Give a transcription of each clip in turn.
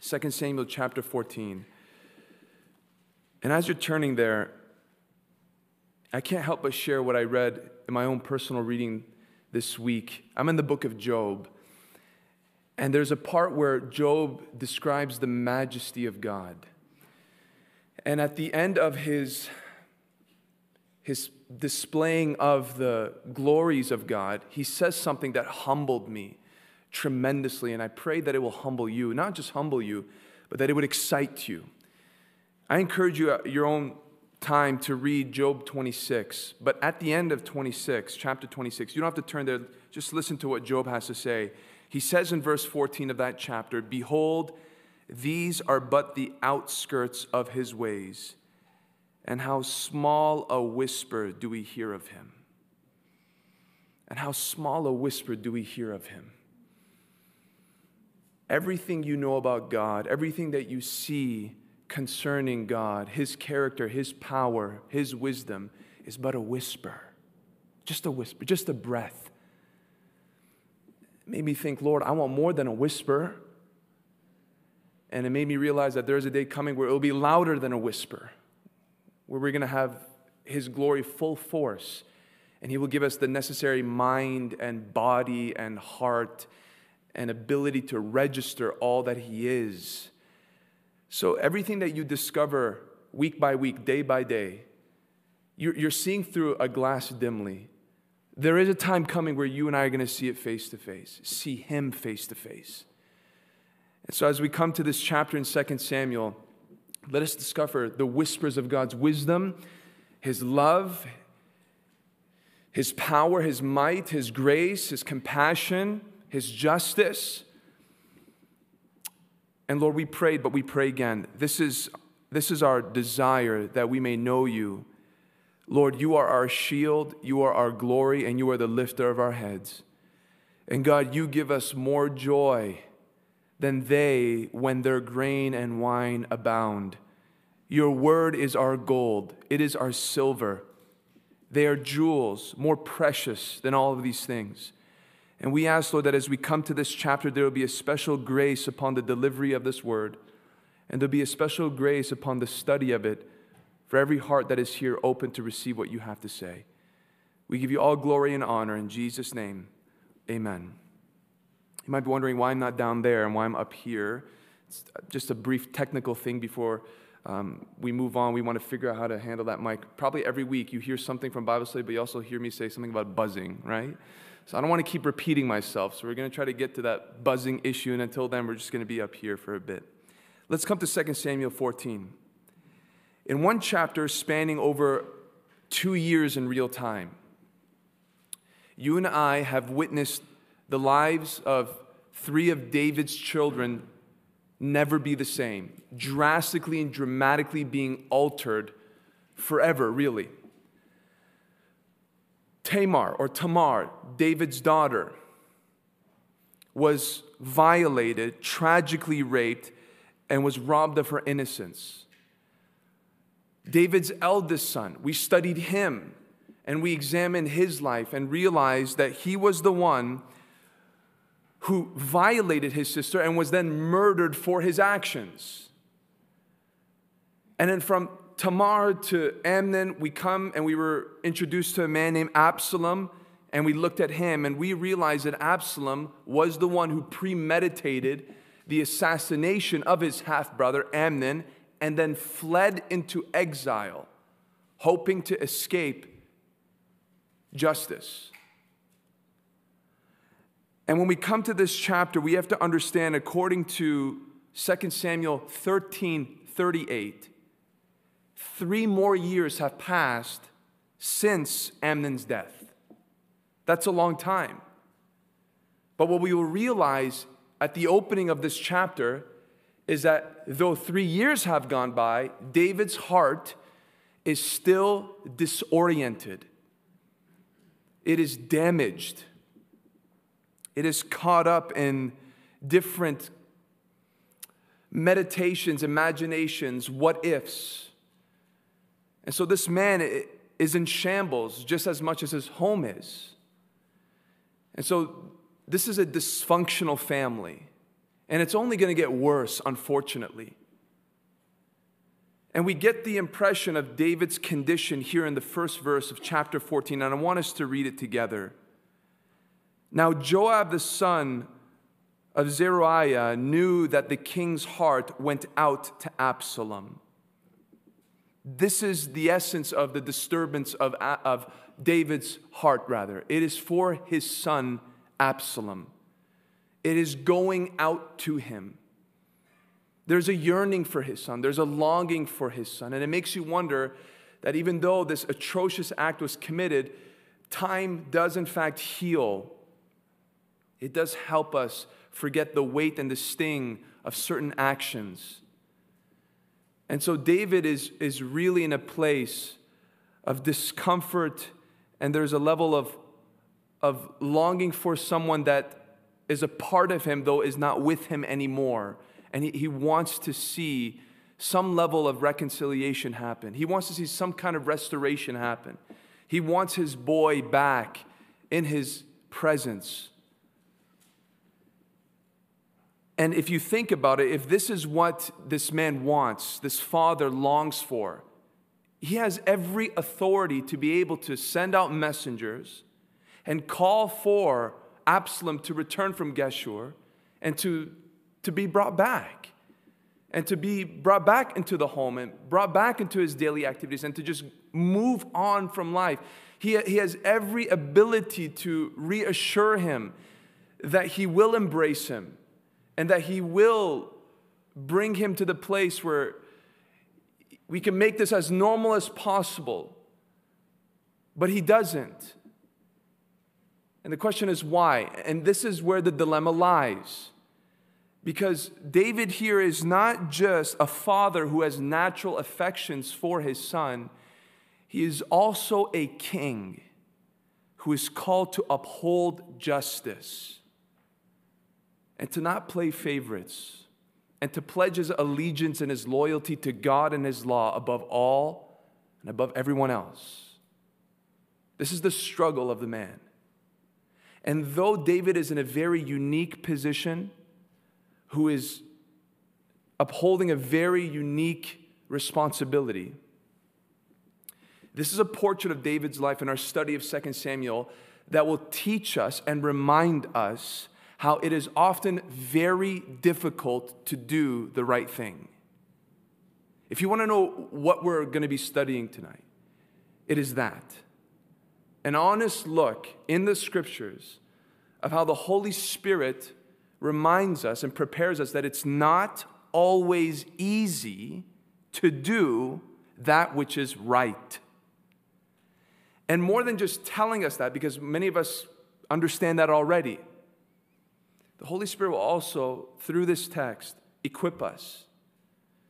2 Samuel chapter 14. And as you're turning there, I can't help but share what I read in my own personal reading this week. I'm in the book of Job, and there's a part where Job describes the majesty of God. And at the end of his, his displaying of the glories of God, he says something that humbled me tremendously. And I pray that it will humble you, not just humble you, but that it would excite you. I encourage you at your own time to read Job 26. But at the end of 26, chapter 26, you don't have to turn there, just listen to what Job has to say. He says in verse 14 of that chapter Behold, these are but the outskirts of his ways, and how small a whisper do we hear of him. And how small a whisper do we hear of him. Everything you know about God, everything that you see concerning God, His character, His power, His wisdom, is but a whisper. Just a whisper, just a breath. It made me think, Lord, I want more than a whisper. And it made me realize that there's a day coming where it will be louder than a whisper, where we're going to have His glory full force. And He will give us the necessary mind and body and heart and ability to register all that He is so, everything that you discover week by week, day by day, you're, seeing through a glass dimly. There is a time coming where you and I are going to see it face to face, see Him face to face. And so, as we come to this chapter in 2 Samuel, let us discover the whispers of God's wisdom, His love, His power, His might, His grace, His compassion, His justice. And Lord, we prayed, but we pray again. This is, this is our desire that we may know you. Lord, you are our shield, you are our glory, and you are the lifter of our heads. And God, you give us more joy than they when their grain and wine abound. Your word is our gold, it is our silver. They are jewels, more precious than all of these things. And we ask, Lord, that as we come to this chapter, there will be a special grace upon the delivery of this word, and there'll be a special grace upon the study of it for every heart that is here open to receive what you have to say. We give you all glory and honor in Jesus' name. Amen. You might be wondering why I'm not down there and why I'm up here. It's just a brief technical thing before um, we move on. We want to figure out how to handle that mic. Probably every week you hear something from Bible study, but you also hear me say something about buzzing, right? So I don't want to keep repeating myself. So we're going to try to get to that buzzing issue. And until then, we're just going to be up here for a bit. Let's come to 2 Samuel 14. In one chapter spanning over two years in real time, you and I have witnessed the lives of three of David's children never be the same, drastically and dramatically being altered forever, really. Tamar or Tamar, David's daughter, was violated, tragically raped, and was robbed of her innocence. David's eldest son, we studied him and we examined his life and realized that he was the one who violated his sister and was then murdered for his actions. And then from Tamar to Amnon, we come and we were introduced to a man named Absalom, and we looked at him and we realized that Absalom was the one who premeditated the assassination of his half brother Amnon and then fled into exile, hoping to escape justice. And when we come to this chapter, we have to understand, according to 2 Samuel 13 38, three more years have passed since Amnon's death. That's a long time. But what we will realize at the opening of this chapter is that though three years have gone by, David's heart is still disoriented. It is damaged. It is caught up in different meditations, imaginations, what ifs. And so this man is in shambles just as much as his home is. And so this is a dysfunctional family. And it's only going to get worse, unfortunately. And we get the impression of David's condition here in the first verse of chapter 14, and I want us to read it together. Now, Joab, the son of Zeruiah, knew that the king's heart went out to Absalom. This is the essence of the disturbance of, of David's heart, rather. It is for his son Absalom, it is going out to him. There's a yearning for his son, there's a longing for his son. And it makes you wonder that even though this atrocious act was committed, time does in fact heal. It does help us forget the weight and the sting of certain actions. And so David is, is really in a place of discomfort, and there's a level of, of longing for someone that is a part of him, though is not with him anymore and he, he wants to see some level of reconciliation happen. He wants to see some kind of restoration happen. He wants his boy back in his presence. And if you think about it, if this is what this man wants, this father longs for, he has every authority to be able to send out messengers and call for Absalom to return from Geshur and to to be brought back and to be brought back into the home and brought back into his daily activities and to just move on from life. He, he has every ability to reassure him that he will embrace him and that he will bring him to the place where we can make this as normal as possible. But he doesn't. And the question is why? And this is where the dilemma lies. Because David here is not just a father who has natural affections for his son, he is also a king who is called to uphold justice and to not play favorites and to pledge his allegiance and his loyalty to God and his law above all and above everyone else. This is the struggle of the man. And though David is in a very unique position, who is upholding a very unique responsibility. This is a portrait of David's life in our study of 2 Samuel that will teach us and remind us how it is often very difficult to do the right thing. If you want to know what we're going to be studying tonight, it is that an honest look in the scriptures of how the Holy Spirit reminds us and prepares us that it's not always easy to do that which is right. And more than just telling us that, because many of us understand that already, the Holy Spirit will also, through this text, equip us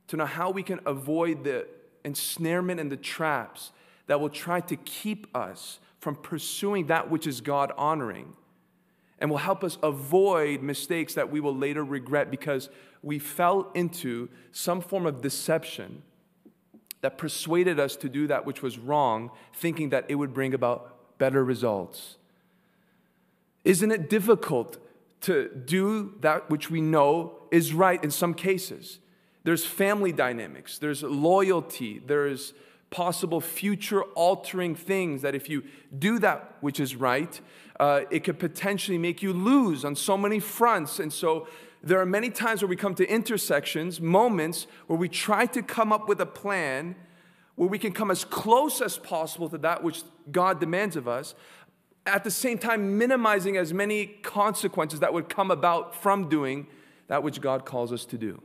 to know how we can avoid the ensnarement and the traps that will try to keep us from pursuing that which is God honoring and will help us avoid mistakes that we will later regret because we fell into some form of deception that persuaded us to do that which was wrong, thinking that it would bring about better results. Isn't it difficult to do that which we know is right in some cases? There's family dynamics, there's loyalty, there's possible future altering things that if you do that which is right, uh, it could potentially make you lose on so many fronts. And so there are many times where we come to intersections, moments where we try to come up with a plan where we can come as close as possible to that which God demands of us, at the same time minimizing as many consequences that would come about from doing that which God calls us to do.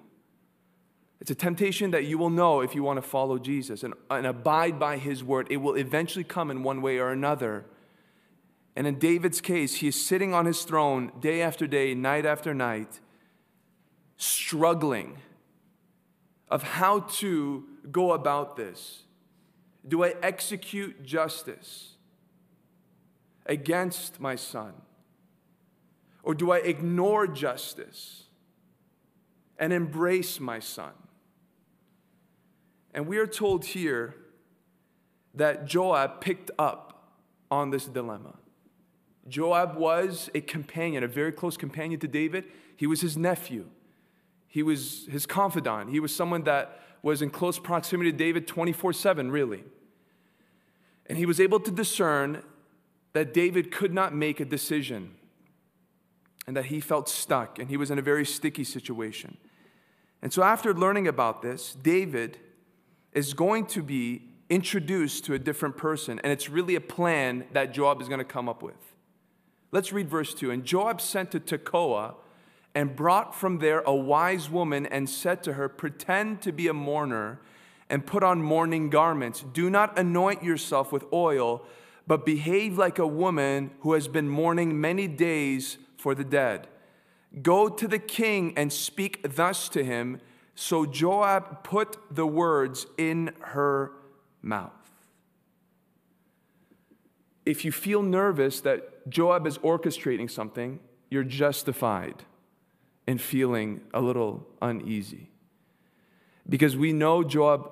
It's a temptation that you will know if you want to follow Jesus and, and abide by his word. It will eventually come in one way or another. And in David's case, he is sitting on his throne day after day, night after night, struggling of how to go about this. Do I execute justice against my son? Or do I ignore justice and embrace my son? And we are told here that Joab picked up on this dilemma. Joab was a companion, a very close companion to David. He was his nephew. He was his confidant. He was someone that was in close proximity to David 24 7, really. And he was able to discern that David could not make a decision and that he felt stuck and he was in a very sticky situation. And so, after learning about this, David is going to be introduced to a different person, and it's really a plan that Joab is going to come up with. Let's read verse 2. And Joab sent to Tekoa and brought from there a wise woman and said to her, Pretend to be a mourner and put on mourning garments. Do not anoint yourself with oil, but behave like a woman who has been mourning many days for the dead. Go to the king and speak thus to him. So Joab put the words in her mouth. If you feel nervous that Joab is orchestrating something, you're justified in feeling a little uneasy. Because we know Joab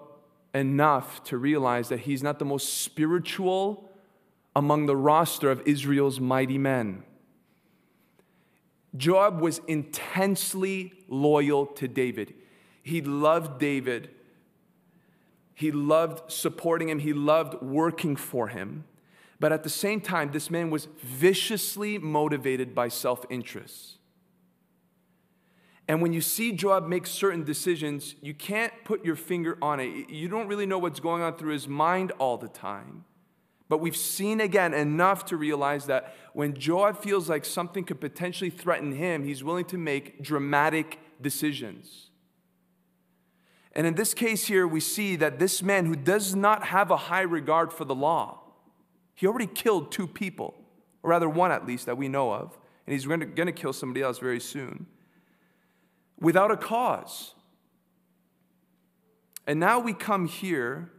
enough to realize that he's not the most spiritual among the roster of Israel's mighty men. Joab was intensely loyal to David. He loved David. He loved supporting him. He loved working for him. But at the same time, this man was viciously motivated by self interest. And when you see Joab make certain decisions, you can't put your finger on it. You don't really know what's going on through his mind all the time. But we've seen again enough to realize that when Joab feels like something could potentially threaten him, he's willing to make dramatic decisions. And in this case here, we see that this man who does not have a high regard for the law, he already killed two people, or rather one at least that we know of, and he's going to, going to kill somebody else very soon, without a cause. And now we come here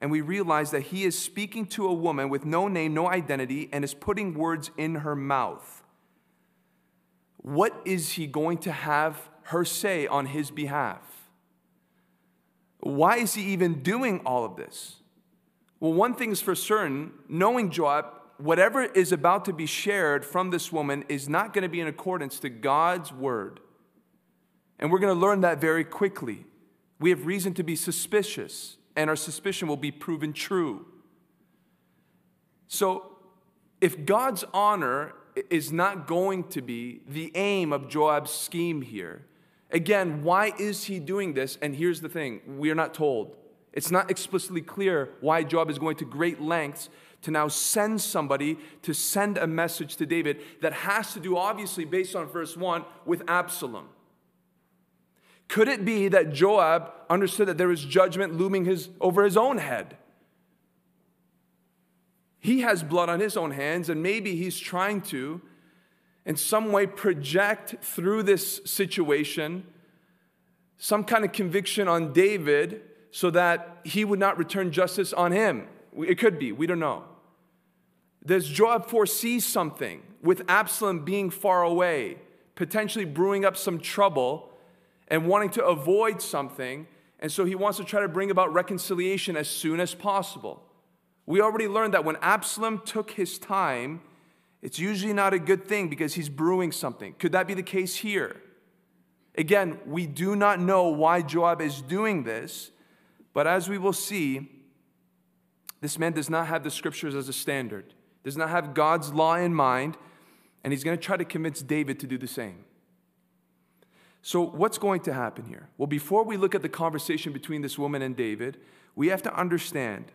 and we realize that he is speaking to a woman with no name, no identity, and is putting words in her mouth. What is he going to have her say on his behalf? Why is he even doing all of this? Well, one thing is for certain knowing Joab, whatever is about to be shared from this woman is not going to be in accordance to God's word. And we're going to learn that very quickly. We have reason to be suspicious and our suspicion will be proven true. So, if God's honor is not going to be the aim of Joab's scheme here, again, why is he doing this? And here's the thing we are not told. It's not explicitly clear why Joab is going to great lengths to now send somebody to send a message to David that has to do, obviously, based on verse 1, with Absalom. Could it be that Joab understood that there was judgment looming his, over his own head? He has blood on his own hands, and maybe he's trying to, in some way, project through this situation some kind of conviction on David so that he would not return justice on him. It could be, we don't know. Does Joab foresee something with Absalom being far away, potentially brewing up some trouble? And wanting to avoid something. And so he wants to try to bring about reconciliation as soon as possible. We already learned that when Absalom took his time, it's usually not a good thing because he's brewing something. Could that be the case here? Again, we do not know why Joab is doing this, but as we will see, this man does not have the scriptures as a standard, does not have God's law in mind, and he's going to try to convince David to do the same. So, what's going to happen here? Well, before we look at the conversation between this woman and David, we have to understand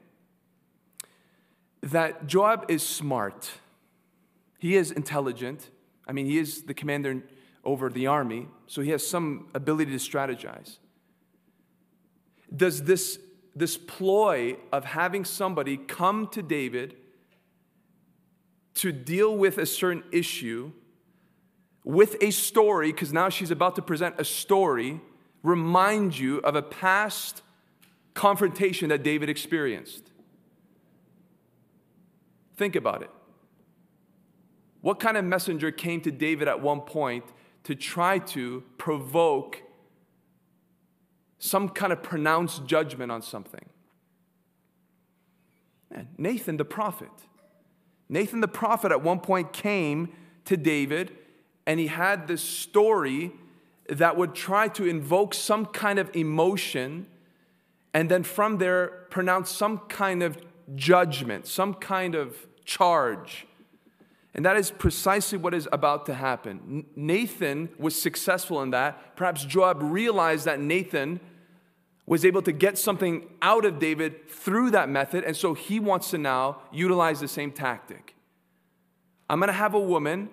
that Joab is smart. He is intelligent. I mean, he is the commander over the army, so he has some ability to strategize. Does this, this ploy of having somebody come to David to deal with a certain issue with a story, because now she's about to present a story, remind you of a past confrontation that David experienced. Think about it. What kind of messenger came to David at one point to try to provoke some kind of pronounced judgment on something? Nathan the prophet. Nathan the prophet at one point came to David and he had this story that would try to invoke some kind of emotion and then from there pronounce some kind of judgment, some kind of charge. And that is precisely what is about to happen. Nathan was successful in that. Perhaps Joab realized that Nathan was able to get something out of David through that method, and so he wants to now utilize the same tactic. I'm gonna have a woman,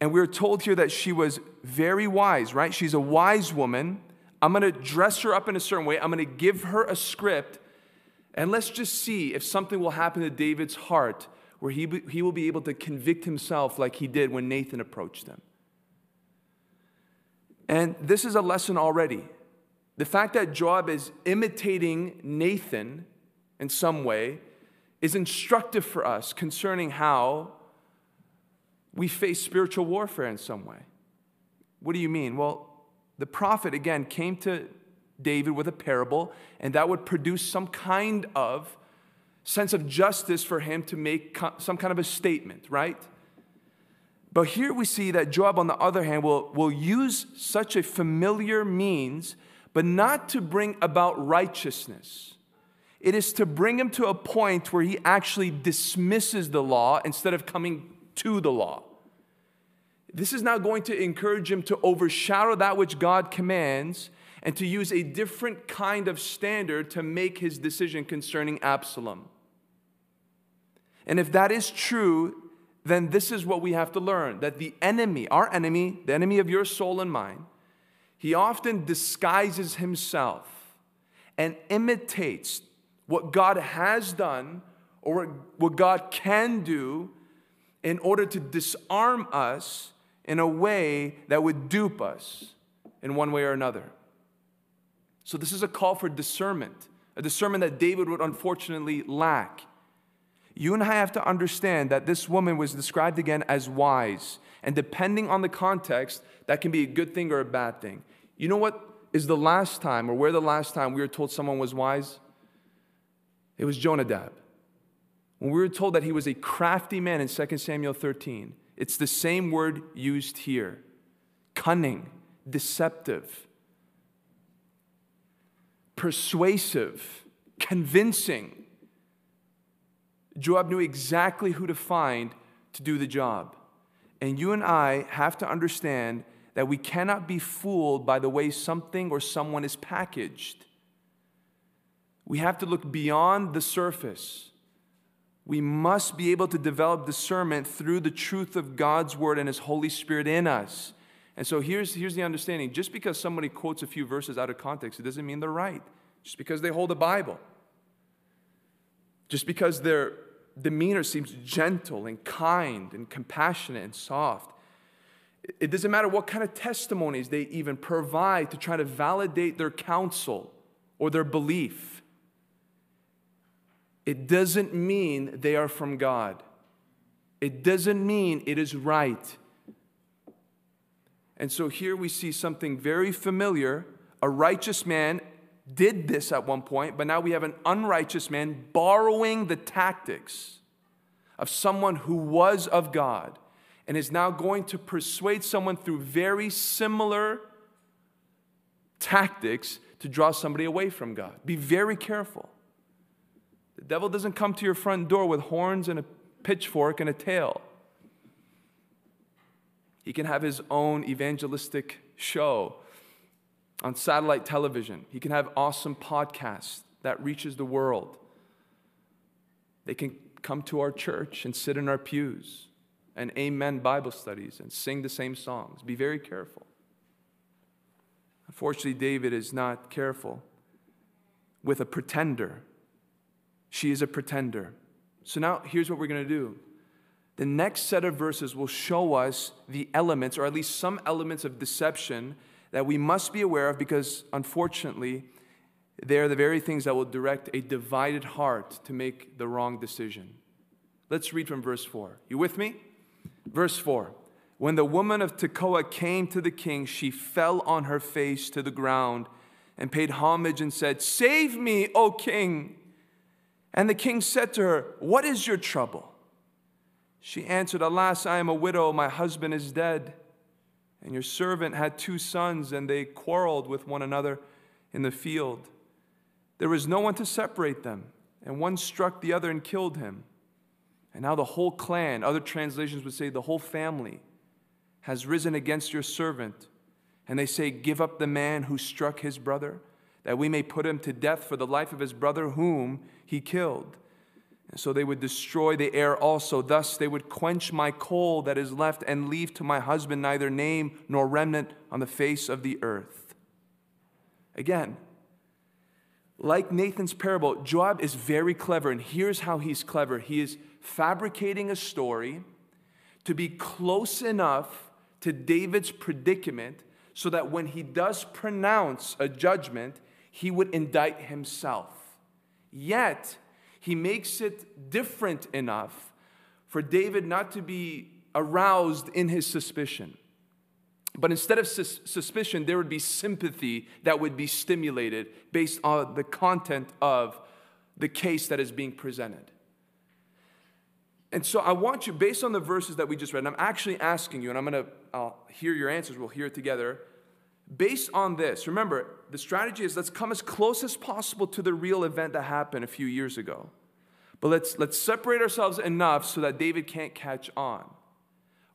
and we're told here that she was very wise, right? She's a wise woman. I'm gonna dress her up in a certain way, I'm gonna give her a script, and let's just see if something will happen to David's heart where he, be, he will be able to convict himself like he did when Nathan approached him. And this is a lesson already. The fact that Joab is imitating Nathan in some way is instructive for us concerning how we face spiritual warfare in some way. What do you mean? Well, the prophet, again, came to David with a parable, and that would produce some kind of sense of justice for him to make some kind of a statement, right? But here we see that Joab, on the other hand, will, will use such a familiar means but not to bring about righteousness. It is to bring him to a point where he actually dismisses the law instead of coming to the law. This is now going to encourage him to overshadow that which God commands and to use a different kind of standard to make his decision concerning Absalom. And if that is true, then this is what we have to learn that the enemy, our enemy, the enemy of your soul and mine, he often disguises himself and imitates what God has done or what God can do in order to disarm us in a way that would dupe us in one way or another. So, this is a call for discernment, a discernment that David would unfortunately lack. You and I have to understand that this woman was described again as wise. And depending on the context, that can be a good thing or a bad thing. You know what is the last time, or where the last time we were told someone was wise? It was Jonadab. When we were told that he was a crafty man in 2 Samuel 13, it's the same word used here cunning, deceptive, persuasive, convincing. Joab knew exactly who to find to do the job. And you and I have to understand that we cannot be fooled by the way something or someone is packaged. We have to look beyond the surface. We must be able to develop discernment through the truth of God's word and His Holy Spirit in us. And so here's, here's the understanding just because somebody quotes a few verses out of context, it doesn't mean they're right. Just because they hold the Bible, just because their demeanor seems gentle and kind and compassionate and soft, it doesn't matter what kind of testimonies they even provide to try to validate their counsel or their belief. It doesn't mean they are from God. It doesn't mean it is right. And so here we see something very familiar. A righteous man did this at one point, but now we have an unrighteous man borrowing the tactics of someone who was of God and is now going to persuade someone through very similar tactics to draw somebody away from God. Be very careful. Devil doesn't come to your front door with horns and a pitchfork and a tail. He can have his own evangelistic show on satellite television. He can have awesome podcasts that reaches the world. They can come to our church and sit in our pews and amen Bible studies and sing the same songs. Be very careful. Unfortunately, David is not careful with a pretender. She is a pretender. So now here's what we're going to do. The next set of verses will show us the elements, or at least some elements of deception that we must be aware of because, unfortunately, they are the very things that will direct a divided heart to make the wrong decision. Let's read from verse 4. You with me? Verse 4 When the woman of Tekoa came to the king, she fell on her face to the ground and paid homage and said, Save me, O king. And the king said to her, What is your trouble? She answered, Alas, I am a widow, my husband is dead. And your servant had two sons, and they quarreled with one another in the field. There was no one to separate them, and one struck the other and killed him. And now the whole clan, other translations would say the whole family, has risen against your servant. And they say, Give up the man who struck his brother, that we may put him to death for the life of his brother whom he killed. And so they would destroy the heir also. Thus they would quench my coal that is left and leave to my husband neither name nor remnant on the face of the earth. Again, like Nathan's parable, Joab is very clever, and here's how he's clever. He is fabricating a story to be close enough to David's predicament so that when he does pronounce a judgment, he would indict himself. Yet, he makes it different enough for David not to be aroused in his suspicion. But instead of sus- suspicion, there would be sympathy that would be stimulated based on the content of the case that is being presented. And so I want you, based on the verses that we just read, and I'm actually asking you, and I'm going to I'll hear your answers, we'll hear it together. Based on this, remember, the strategy is let's come as close as possible to the real event that happened a few years ago. But let's, let's separate ourselves enough so that David can't catch on.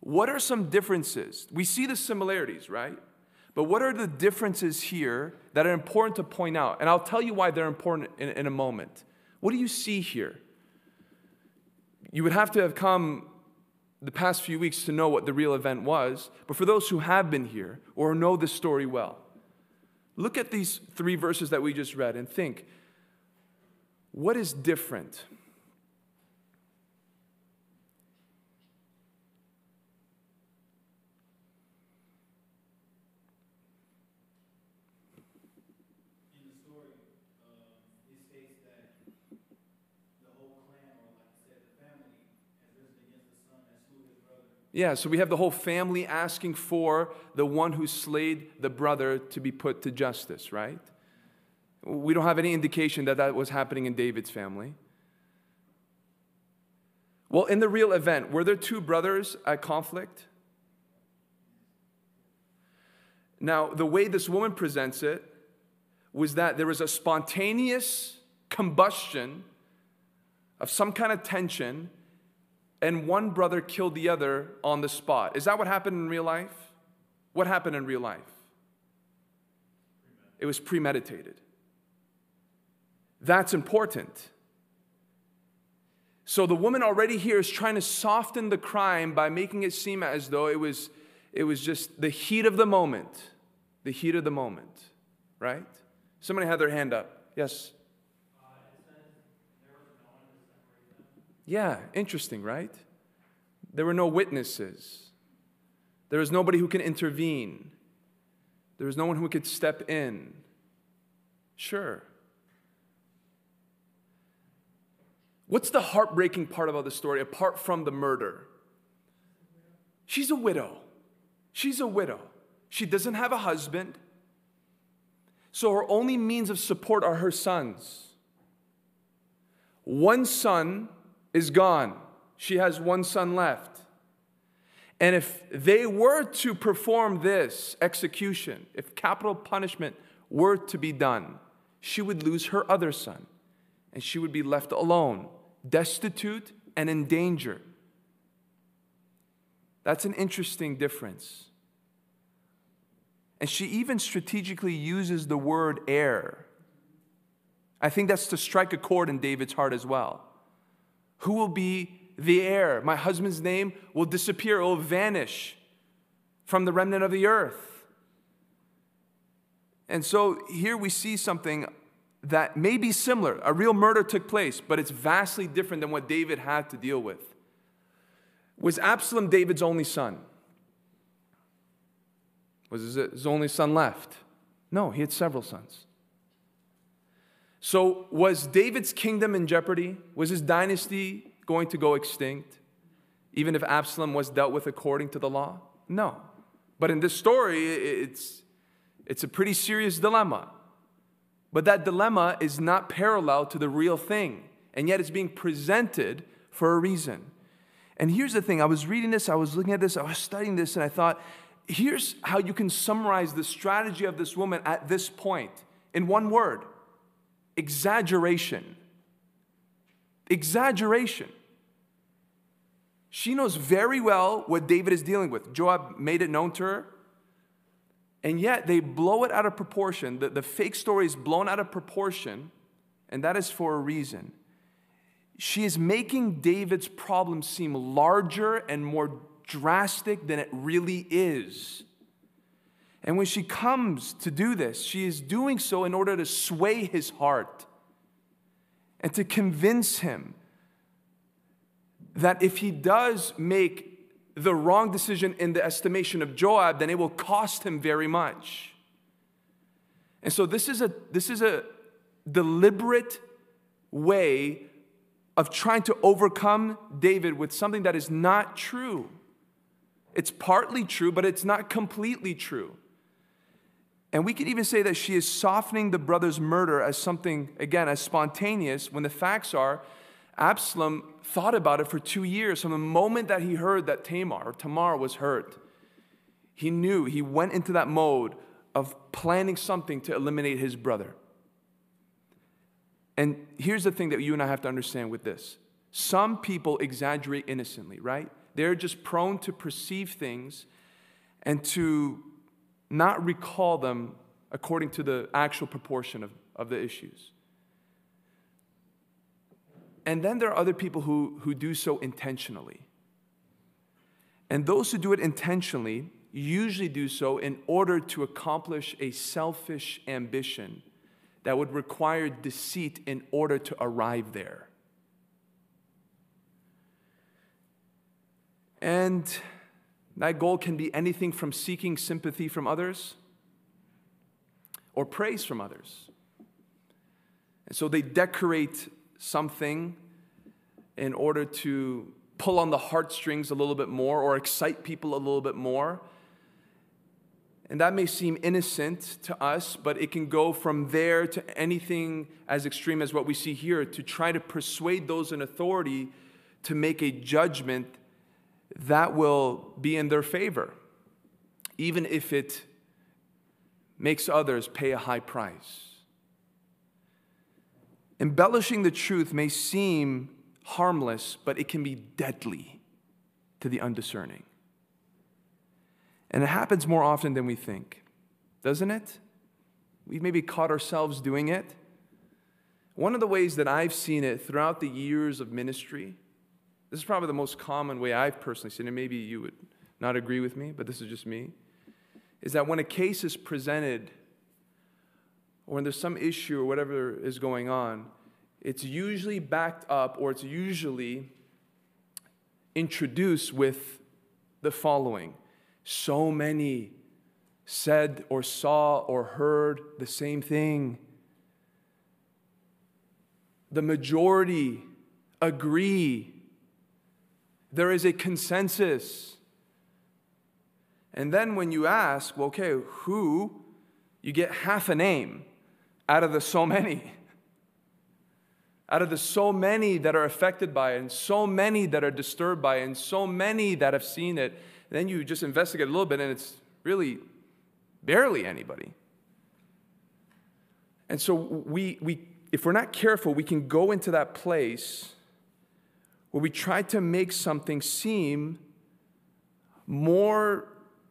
What are some differences? We see the similarities, right? But what are the differences here that are important to point out? And I'll tell you why they're important in, in a moment. What do you see here? You would have to have come the past few weeks to know what the real event was, but for those who have been here or know the story well, look at these three verses that we just read and think what is different? Yeah, so we have the whole family asking for the one who slayed the brother to be put to justice, right? We don't have any indication that that was happening in David's family. Well, in the real event, were there two brothers at conflict? Now, the way this woman presents it was that there was a spontaneous combustion of some kind of tension and one brother killed the other on the spot. Is that what happened in real life? What happened in real life? It was premeditated. That's important. So the woman already here is trying to soften the crime by making it seem as though it was, it was just the heat of the moment. The heat of the moment, right? Somebody had their hand up. Yes? Yeah, interesting, right? There were no witnesses. There was nobody who can intervene. There was no one who could step in. Sure. What's the heartbreaking part about the story apart from the murder? She's a widow. She's a widow. She doesn't have a husband. So her only means of support are her sons. One son is gone. She has one son left. And if they were to perform this execution, if capital punishment were to be done, she would lose her other son and she would be left alone, destitute and in danger. That's an interesting difference. And she even strategically uses the word heir. I think that's to strike a chord in David's heart as well. Who will be the heir? My husband's name will disappear, it will vanish from the remnant of the earth. And so here we see something that may be similar. A real murder took place, but it's vastly different than what David had to deal with. Was Absalom David's only son? Was his only son left? No, he had several sons. So, was David's kingdom in jeopardy? Was his dynasty going to go extinct, even if Absalom was dealt with according to the law? No. But in this story, it's, it's a pretty serious dilemma. But that dilemma is not parallel to the real thing, and yet it's being presented for a reason. And here's the thing I was reading this, I was looking at this, I was studying this, and I thought, here's how you can summarize the strategy of this woman at this point in one word exaggeration. Exaggeration. She knows very well what David is dealing with. Joab made it known to her. And yet they blow it out of proportion. The, the fake story is blown out of proportion, and that is for a reason. She is making David's problem seem larger and more drastic than it really is. And when she comes to do this, she is doing so in order to sway his heart and to convince him that if he does make the wrong decision in the estimation of Joab, then it will cost him very much. And so this is a, this is a deliberate way of trying to overcome David with something that is not true. It's partly true, but it's not completely true. And we could even say that she is softening the brother's murder as something, again, as spontaneous, when the facts are Absalom thought about it for two years. From the moment that he heard that Tamar or Tamar was hurt, he knew, he went into that mode of planning something to eliminate his brother. And here's the thing that you and I have to understand with this some people exaggerate innocently, right? They're just prone to perceive things and to not recall them according to the actual proportion of, of the issues. And then there are other people who, who do so intentionally. And those who do it intentionally usually do so in order to accomplish a selfish ambition that would require deceit in order to arrive there. And that goal can be anything from seeking sympathy from others or praise from others. And so they decorate something in order to pull on the heartstrings a little bit more or excite people a little bit more. And that may seem innocent to us, but it can go from there to anything as extreme as what we see here to try to persuade those in authority to make a judgment that will be in their favor, even if it makes others pay a high price. Embellishing the truth may seem harmless, but it can be deadly to the undiscerning. And it happens more often than we think, doesn't it? We've maybe caught ourselves doing it. One of the ways that I've seen it throughout the years of ministry this is probably the most common way I've personally seen it. Maybe you would not agree with me, but this is just me. Is that when a case is presented, or when there's some issue or whatever is going on, it's usually backed up or it's usually introduced with the following So many said or saw or heard the same thing. The majority agree there is a consensus. And then when you ask, well, okay, who, you get half a name out of the so many. Out of the so many that are affected by it, and so many that are disturbed by it, and so many that have seen it, then you just investigate a little bit, and it's really barely anybody. And so we, we if we're not careful, we can go into that place where we try to make something seem more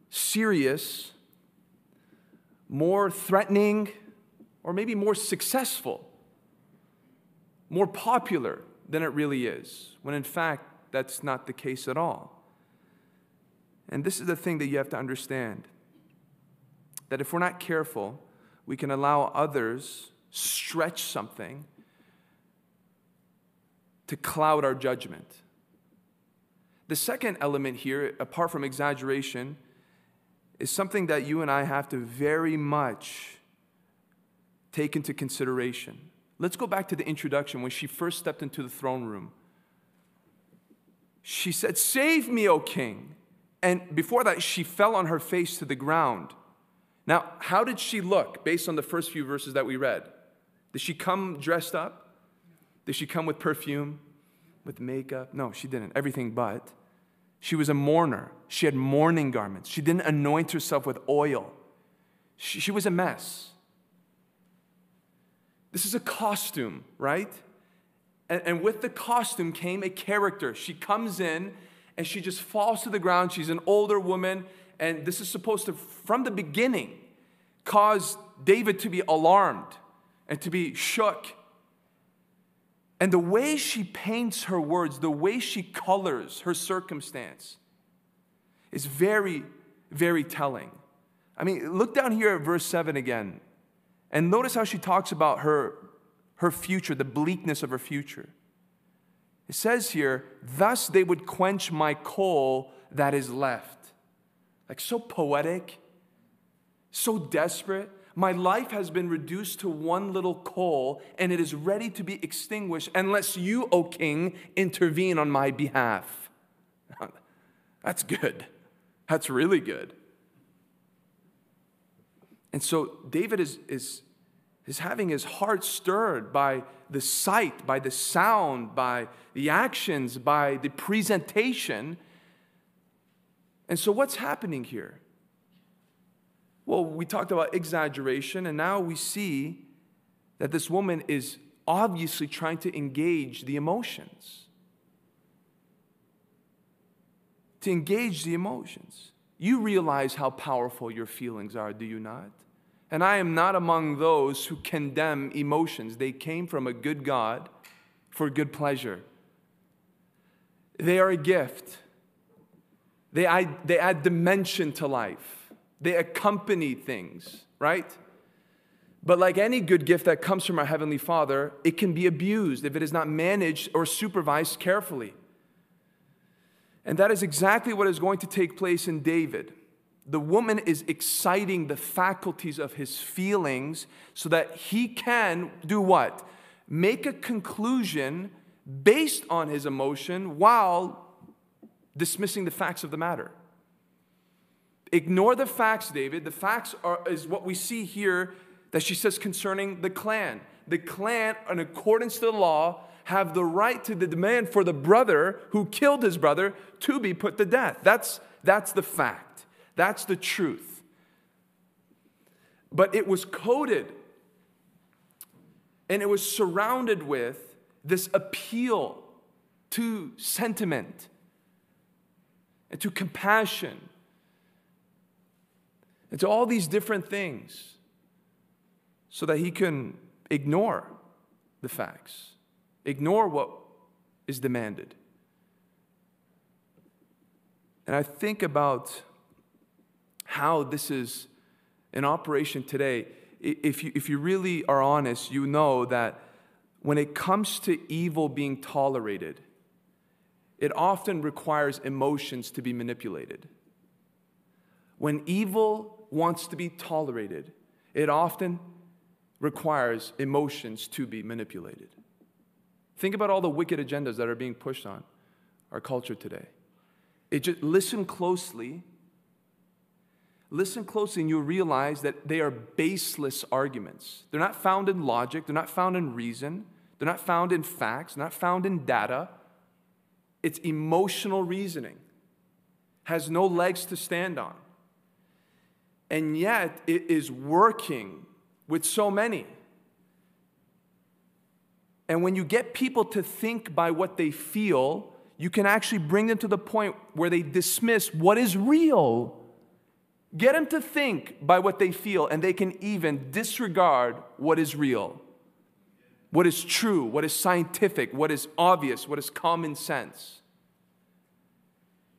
serious, more threatening, or maybe more successful, more popular than it really is, when in fact, that's not the case at all. And this is the thing that you have to understand that if we're not careful, we can allow others stretch something to cloud our judgment. The second element here, apart from exaggeration, is something that you and I have to very much take into consideration. Let's go back to the introduction when she first stepped into the throne room. She said, Save me, O king. And before that, she fell on her face to the ground. Now, how did she look based on the first few verses that we read? Did she come dressed up? Did she come with perfume, with makeup? No, she didn't. Everything but. She was a mourner. She had mourning garments. She didn't anoint herself with oil. She, she was a mess. This is a costume, right? And, and with the costume came a character. She comes in and she just falls to the ground. She's an older woman, and this is supposed to, from the beginning, cause David to be alarmed and to be shook. And the way she paints her words, the way she colors her circumstance, is very, very telling. I mean, look down here at verse 7 again, and notice how she talks about her, her future, the bleakness of her future. It says here, thus they would quench my coal that is left. Like so poetic, so desperate. My life has been reduced to one little coal and it is ready to be extinguished unless you, O king, intervene on my behalf. That's good. That's really good. And so David is, is, is having his heart stirred by the sight, by the sound, by the actions, by the presentation. And so, what's happening here? Well, we talked about exaggeration, and now we see that this woman is obviously trying to engage the emotions. To engage the emotions. You realize how powerful your feelings are, do you not? And I am not among those who condemn emotions. They came from a good God for good pleasure. They are a gift, they add, they add dimension to life, they accompany things, right? But like any good gift that comes from our Heavenly Father, it can be abused if it is not managed or supervised carefully. And that is exactly what is going to take place in David the woman is exciting the faculties of his feelings so that he can do what? Make a conclusion based on his emotion while dismissing the facts of the matter. Ignore the facts, David. The facts are, is what we see here that she says concerning the clan. The clan, in accordance to the law, have the right to the demand for the brother who killed his brother to be put to death. That's, that's the fact. That's the truth. But it was coded and it was surrounded with this appeal to sentiment and to compassion and to all these different things so that he can ignore the facts, ignore what is demanded. And I think about how this is in operation today, if you, if you really are honest, you know that when it comes to evil being tolerated, it often requires emotions to be manipulated. When evil wants to be tolerated, it often requires emotions to be manipulated. Think about all the wicked agendas that are being pushed on our culture today. It just listen closely listen closely and you'll realize that they are baseless arguments. They're not found in logic, they're not found in reason, they're not found in facts, not found in data. It's emotional reasoning, has no legs to stand on. And yet it is working with so many. And when you get people to think by what they feel, you can actually bring them to the point where they dismiss what is real Get them to think by what they feel, and they can even disregard what is real, what is true, what is scientific, what is obvious, what is common sense.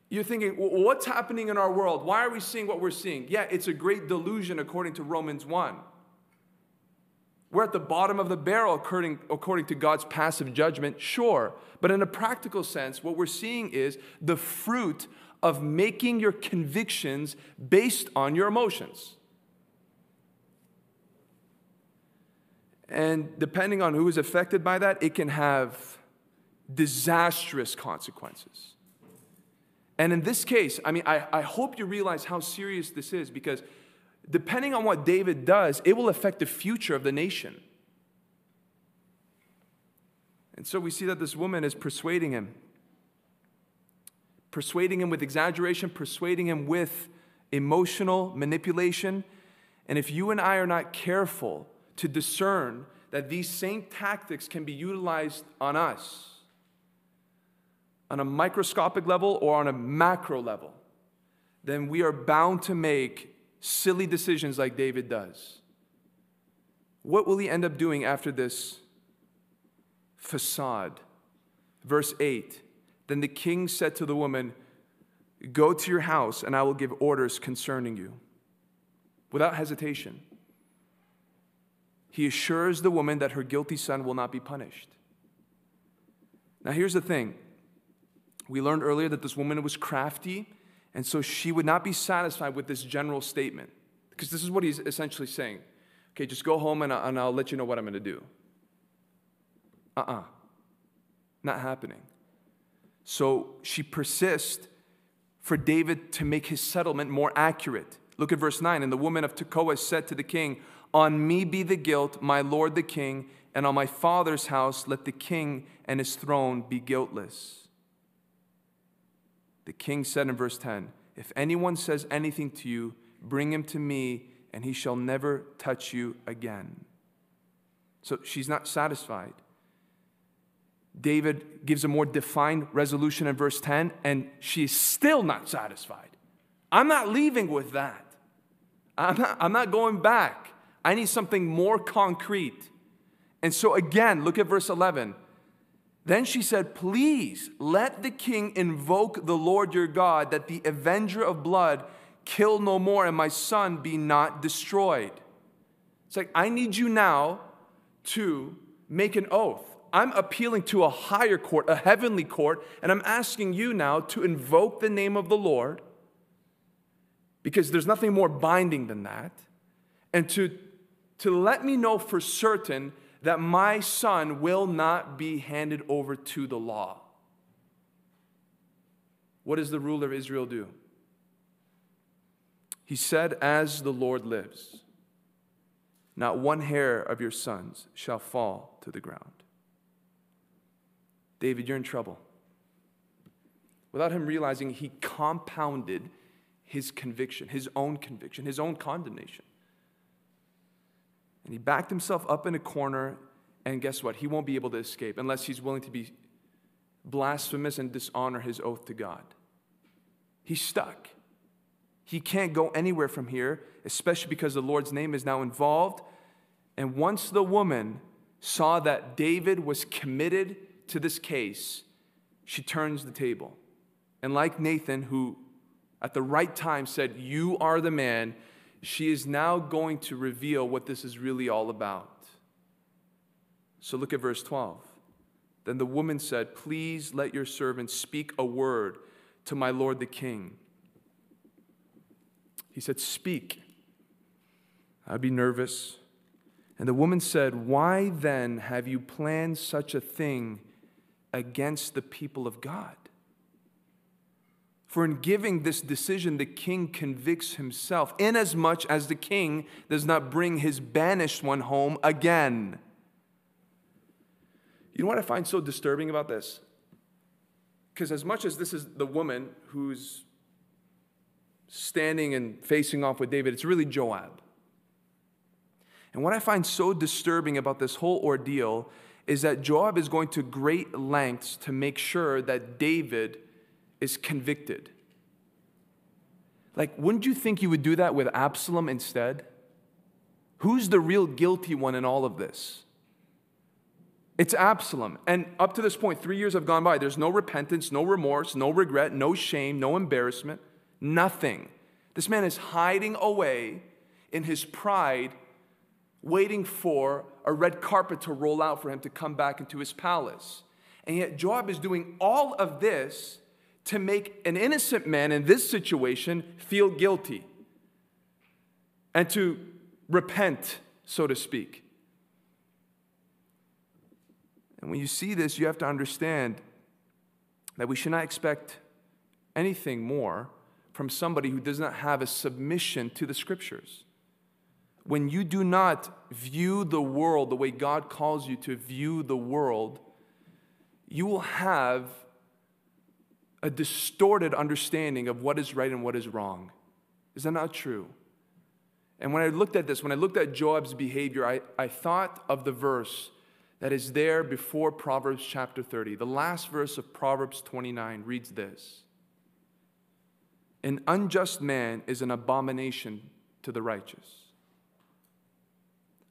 You're thinking, what's happening in our world? Why are we seeing what we're seeing? Yeah, it's a great delusion according to Romans 1. We're at the bottom of the barrel according, according to God's passive judgment, sure. But in a practical sense, what we're seeing is the fruit of making your convictions based on your emotions. And depending on who is affected by that, it can have disastrous consequences. And in this case, I mean, I, I hope you realize how serious this is because depending on what David does, it will affect the future of the nation. And so we see that this woman is persuading him persuading him with exaggeration, persuading him with emotional manipulation. And if you and I are not careful to discern that these same tactics can be utilized on us on a microscopic level or on a macro level, then we are bound to make silly decisions like David does. What will he end up doing after this facade? Verse 8 Then the king said to the woman, Go to your house, and I will give orders concerning you. Without hesitation, he assures the woman that her guilty son will not be punished. Now, here's the thing we learned earlier that this woman was crafty, and so she would not be satisfied with this general statement. Because this is what he's essentially saying. Okay, just go home and, I, and I'll let you know what I'm going to do. Uh uh-uh. uh. Not happening. So she persists for David to make his settlement more accurate. Look at verse 9. And the woman of Tekoa said to the king, On me be the guilt, my lord the king, and on my father's house let the king and his throne be guiltless. The king said in verse 10 If anyone says anything to you, bring him to me, and he shall never touch you again. So she's not satisfied. David gives a more defined resolution in verse 10, and she is still not satisfied. I'm not leaving with that. I'm not, I'm not going back. I need something more concrete. And so, again, look at verse 11. Then she said, Please let the king invoke the Lord your God, that the avenger of blood kill no more and my son be not destroyed. It's like, I need you now to make an oath. I'm appealing to a higher court, a heavenly court, and I'm asking you now to invoke the name of the Lord because there's nothing more binding than that, and to, to let me know for certain that my son will not be handed over to the law. What does the ruler of Israel do? He said, As the Lord lives, not one hair of your sons shall fall to the ground. David, you're in trouble. Without him realizing, he compounded his conviction, his own conviction, his own condemnation. And he backed himself up in a corner, and guess what? He won't be able to escape unless he's willing to be blasphemous and dishonor his oath to God. He's stuck. He can't go anywhere from here, especially because the Lord's name is now involved. And once the woman saw that David was committed to this case, she turns the table. And like Nathan, who at the right time said, You are the man, she is now going to reveal what this is really all about. So look at verse 12. Then the woman said, Please let your servant speak a word to my lord the king. He said, Speak. I'd be nervous. And the woman said, Why then have you planned such a thing against the people of God? For in giving this decision, the king convicts himself, inasmuch as the king does not bring his banished one home again. You know what I find so disturbing about this? Because as much as this is the woman who's standing and facing off with David, it's really Joab. And what I find so disturbing about this whole ordeal is that Joab is going to great lengths to make sure that David is convicted. Like, wouldn't you think you would do that with Absalom instead? Who's the real guilty one in all of this? It's Absalom. And up to this point, three years have gone by. There's no repentance, no remorse, no regret, no shame, no embarrassment, nothing. This man is hiding away in his pride, waiting for a red carpet to roll out for him to come back into his palace. And yet, Joab is doing all of this to make an innocent man in this situation feel guilty and to repent, so to speak. And when you see this, you have to understand that we should not expect anything more from somebody who does not have a submission to the scriptures. When you do not view the world the way God calls you to view the world, you will have a distorted understanding of what is right and what is wrong. Is that not true? And when I looked at this, when I looked at Joab's behavior, I, I thought of the verse that is there before Proverbs chapter 30. The last verse of Proverbs 29 reads this An unjust man is an abomination to the righteous,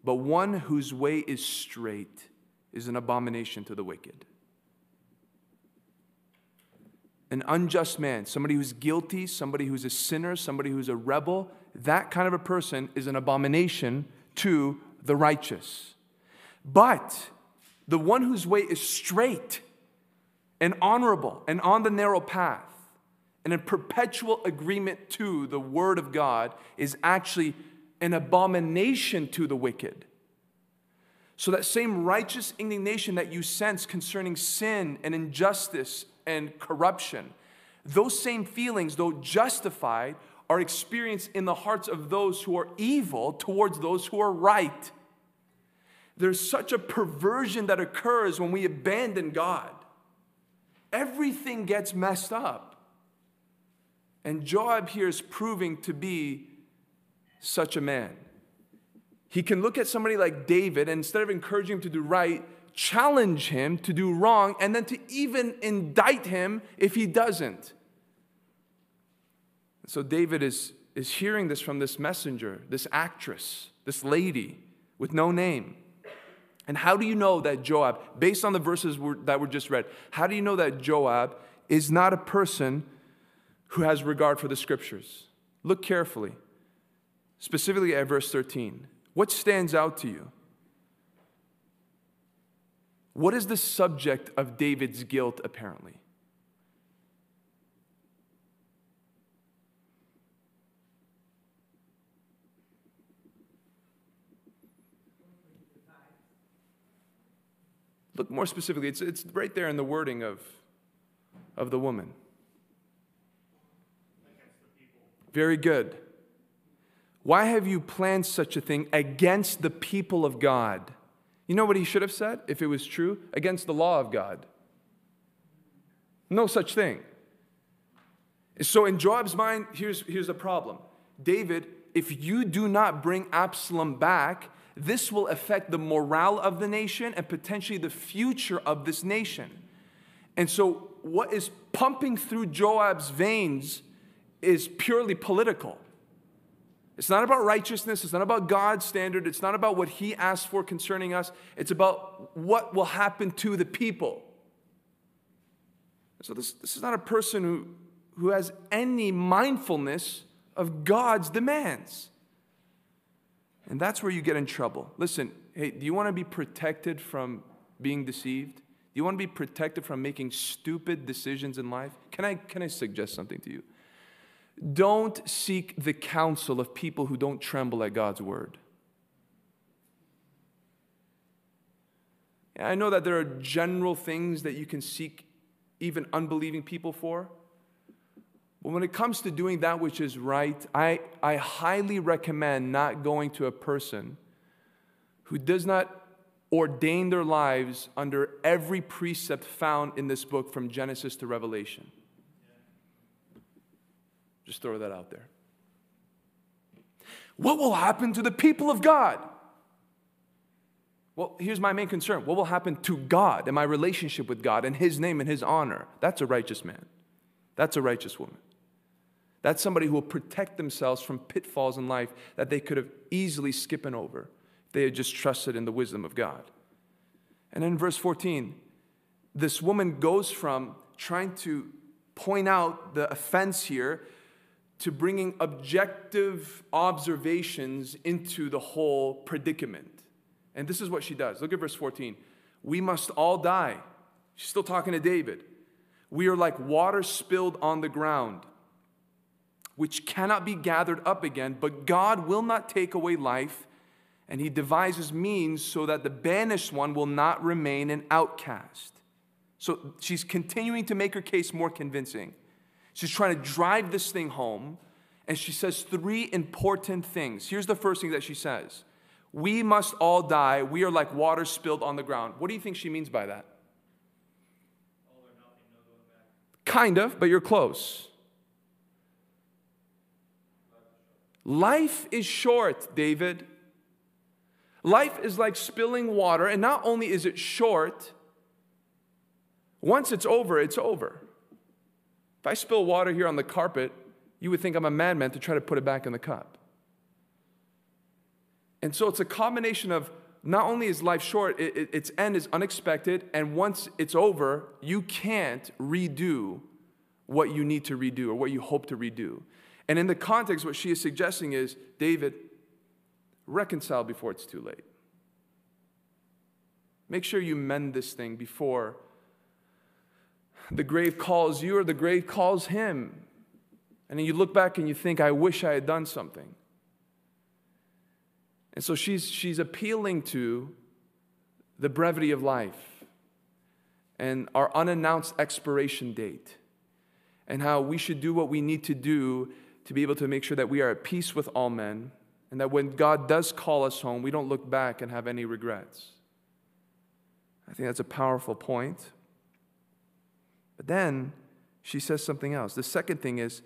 but one whose way is straight is an abomination to the wicked. An unjust man, somebody who's guilty, somebody who's a sinner, somebody who's a rebel, that kind of a person is an abomination to the righteous. But the one whose way is straight and honorable and on the narrow path and in perpetual agreement to the word of God is actually an abomination to the wicked. So, that same righteous indignation that you sense concerning sin and injustice and corruption, those same feelings, though justified, are experienced in the hearts of those who are evil towards those who are right. There's such a perversion that occurs when we abandon God. Everything gets messed up. And Joab here is proving to be such a man. He can look at somebody like David and instead of encouraging him to do right, challenge him to do wrong, and then to even indict him if he doesn't. So David is, is hearing this from this messenger, this actress, this lady with no name. And how do you know that Joab, based on the verses that were just read, how do you know that Joab is not a person who has regard for the scriptures? Look carefully, specifically at verse 13. What stands out to you? What is the subject of David's guilt, apparently? Look more specifically, it's, it's right there in the wording of, of the woman. Very good. Why have you planned such a thing against the people of God? You know what he should have said if it was true? Against the law of God. No such thing. So, in Joab's mind, here's, here's the problem David, if you do not bring Absalom back, this will affect the morale of the nation and potentially the future of this nation. And so, what is pumping through Joab's veins is purely political. It's not about righteousness. It's not about God's standard. It's not about what He asked for concerning us. It's about what will happen to the people. So, this, this is not a person who, who has any mindfulness of God's demands. And that's where you get in trouble. Listen, hey, do you want to be protected from being deceived? Do you want to be protected from making stupid decisions in life? Can I, can I suggest something to you? Don't seek the counsel of people who don't tremble at God's word. I know that there are general things that you can seek even unbelieving people for. But when it comes to doing that which is right, I, I highly recommend not going to a person who does not ordain their lives under every precept found in this book from Genesis to Revelation. Just throw that out there. What will happen to the people of God? Well, here's my main concern. What will happen to God and my relationship with God and His name and His honor? That's a righteous man. That's a righteous woman. That's somebody who will protect themselves from pitfalls in life that they could have easily skipped over if they had just trusted in the wisdom of God. And in verse 14, this woman goes from trying to point out the offense here to bringing objective observations into the whole predicament. And this is what she does. Look at verse 14. We must all die. She's still talking to David. We are like water spilled on the ground which cannot be gathered up again, but God will not take away life, and he devises means so that the banished one will not remain an outcast. So she's continuing to make her case more convincing. She's trying to drive this thing home, and she says three important things. Here's the first thing that she says We must all die. We are like water spilled on the ground. What do you think she means by that? Kind of, but you're close. Life is short, David. Life is like spilling water, and not only is it short, once it's over, it's over. If I spill water here on the carpet, you would think I'm a madman to try to put it back in the cup. And so it's a combination of not only is life short, it, it, its end is unexpected, and once it's over, you can't redo what you need to redo or what you hope to redo. And in the context, what she is suggesting is David, reconcile before it's too late. Make sure you mend this thing before the grave calls you or the grave calls him. And then you look back and you think, I wish I had done something. And so she's, she's appealing to the brevity of life and our unannounced expiration date and how we should do what we need to do to be able to make sure that we are at peace with all men and that when God does call us home, we don't look back and have any regrets. I think that's a powerful point. But then she says something else. The second thing is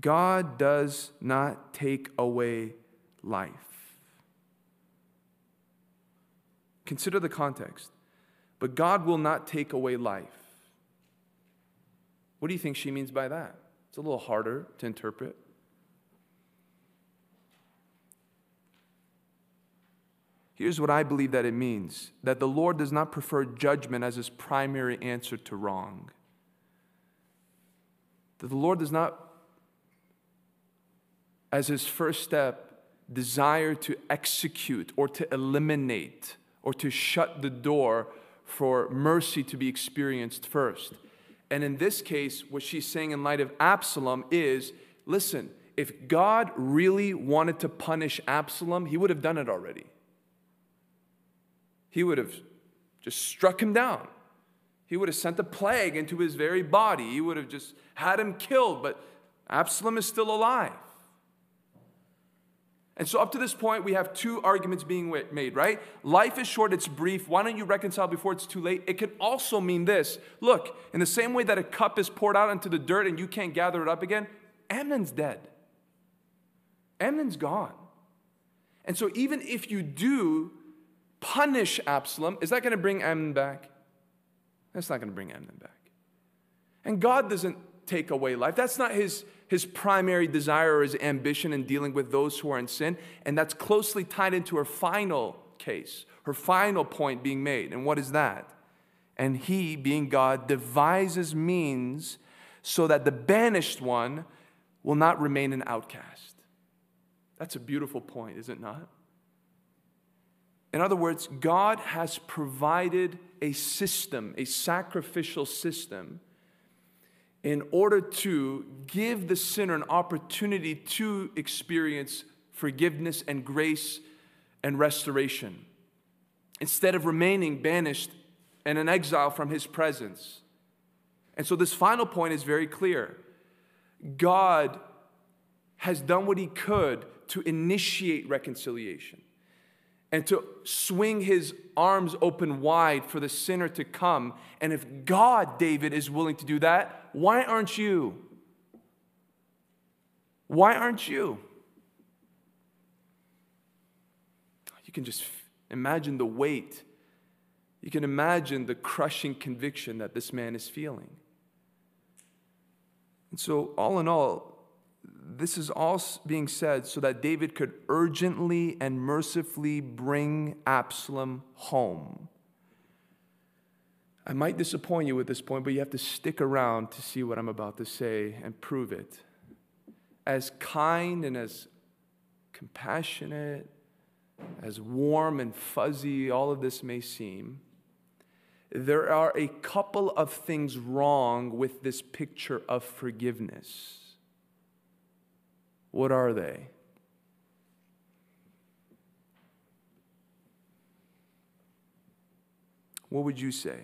God does not take away life. Consider the context. But God will not take away life. What do you think she means by that? It's a little harder to interpret. Here's what I believe that it means that the Lord does not prefer judgment as his primary answer to wrong. That the Lord does not, as his first step, desire to execute or to eliminate or to shut the door for mercy to be experienced first. And in this case, what she's saying in light of Absalom is listen, if God really wanted to punish Absalom, he would have done it already he would have just struck him down. He would have sent a plague into his very body. He would have just had him killed, but Absalom is still alive. And so, up to this point, we have two arguments being made, right? Life is short, it's brief. Why don't you reconcile before it's too late? It could also mean this look, in the same way that a cup is poured out into the dirt and you can't gather it up again, Amnon's dead. Amnon's gone. And so, even if you do punish Absalom, is that going to bring Amnon back? That's not going to bring Amnon back. And God doesn't take away life. That's not his, his primary desire or his ambition in dealing with those who are in sin. And that's closely tied into her final case, her final point being made. And what is that? And he, being God, devises means so that the banished one will not remain an outcast. That's a beautiful point, is it not? In other words, God has provided a system, a sacrificial system, in order to give the sinner an opportunity to experience forgiveness and grace and restoration instead of remaining banished and an exile from his presence. And so, this final point is very clear God has done what he could to initiate reconciliation and to swing his arms open wide for the sinner to come. And if God, David, is willing to do that, why aren't you? Why aren't you? You can just imagine the weight. You can imagine the crushing conviction that this man is feeling. And so, all in all, this is all being said so that David could urgently and mercifully bring Absalom home. I might disappoint you at this point, but you have to stick around to see what I'm about to say and prove it. As kind and as compassionate, as warm and fuzzy all of this may seem, there are a couple of things wrong with this picture of forgiveness. What are they? What would you say?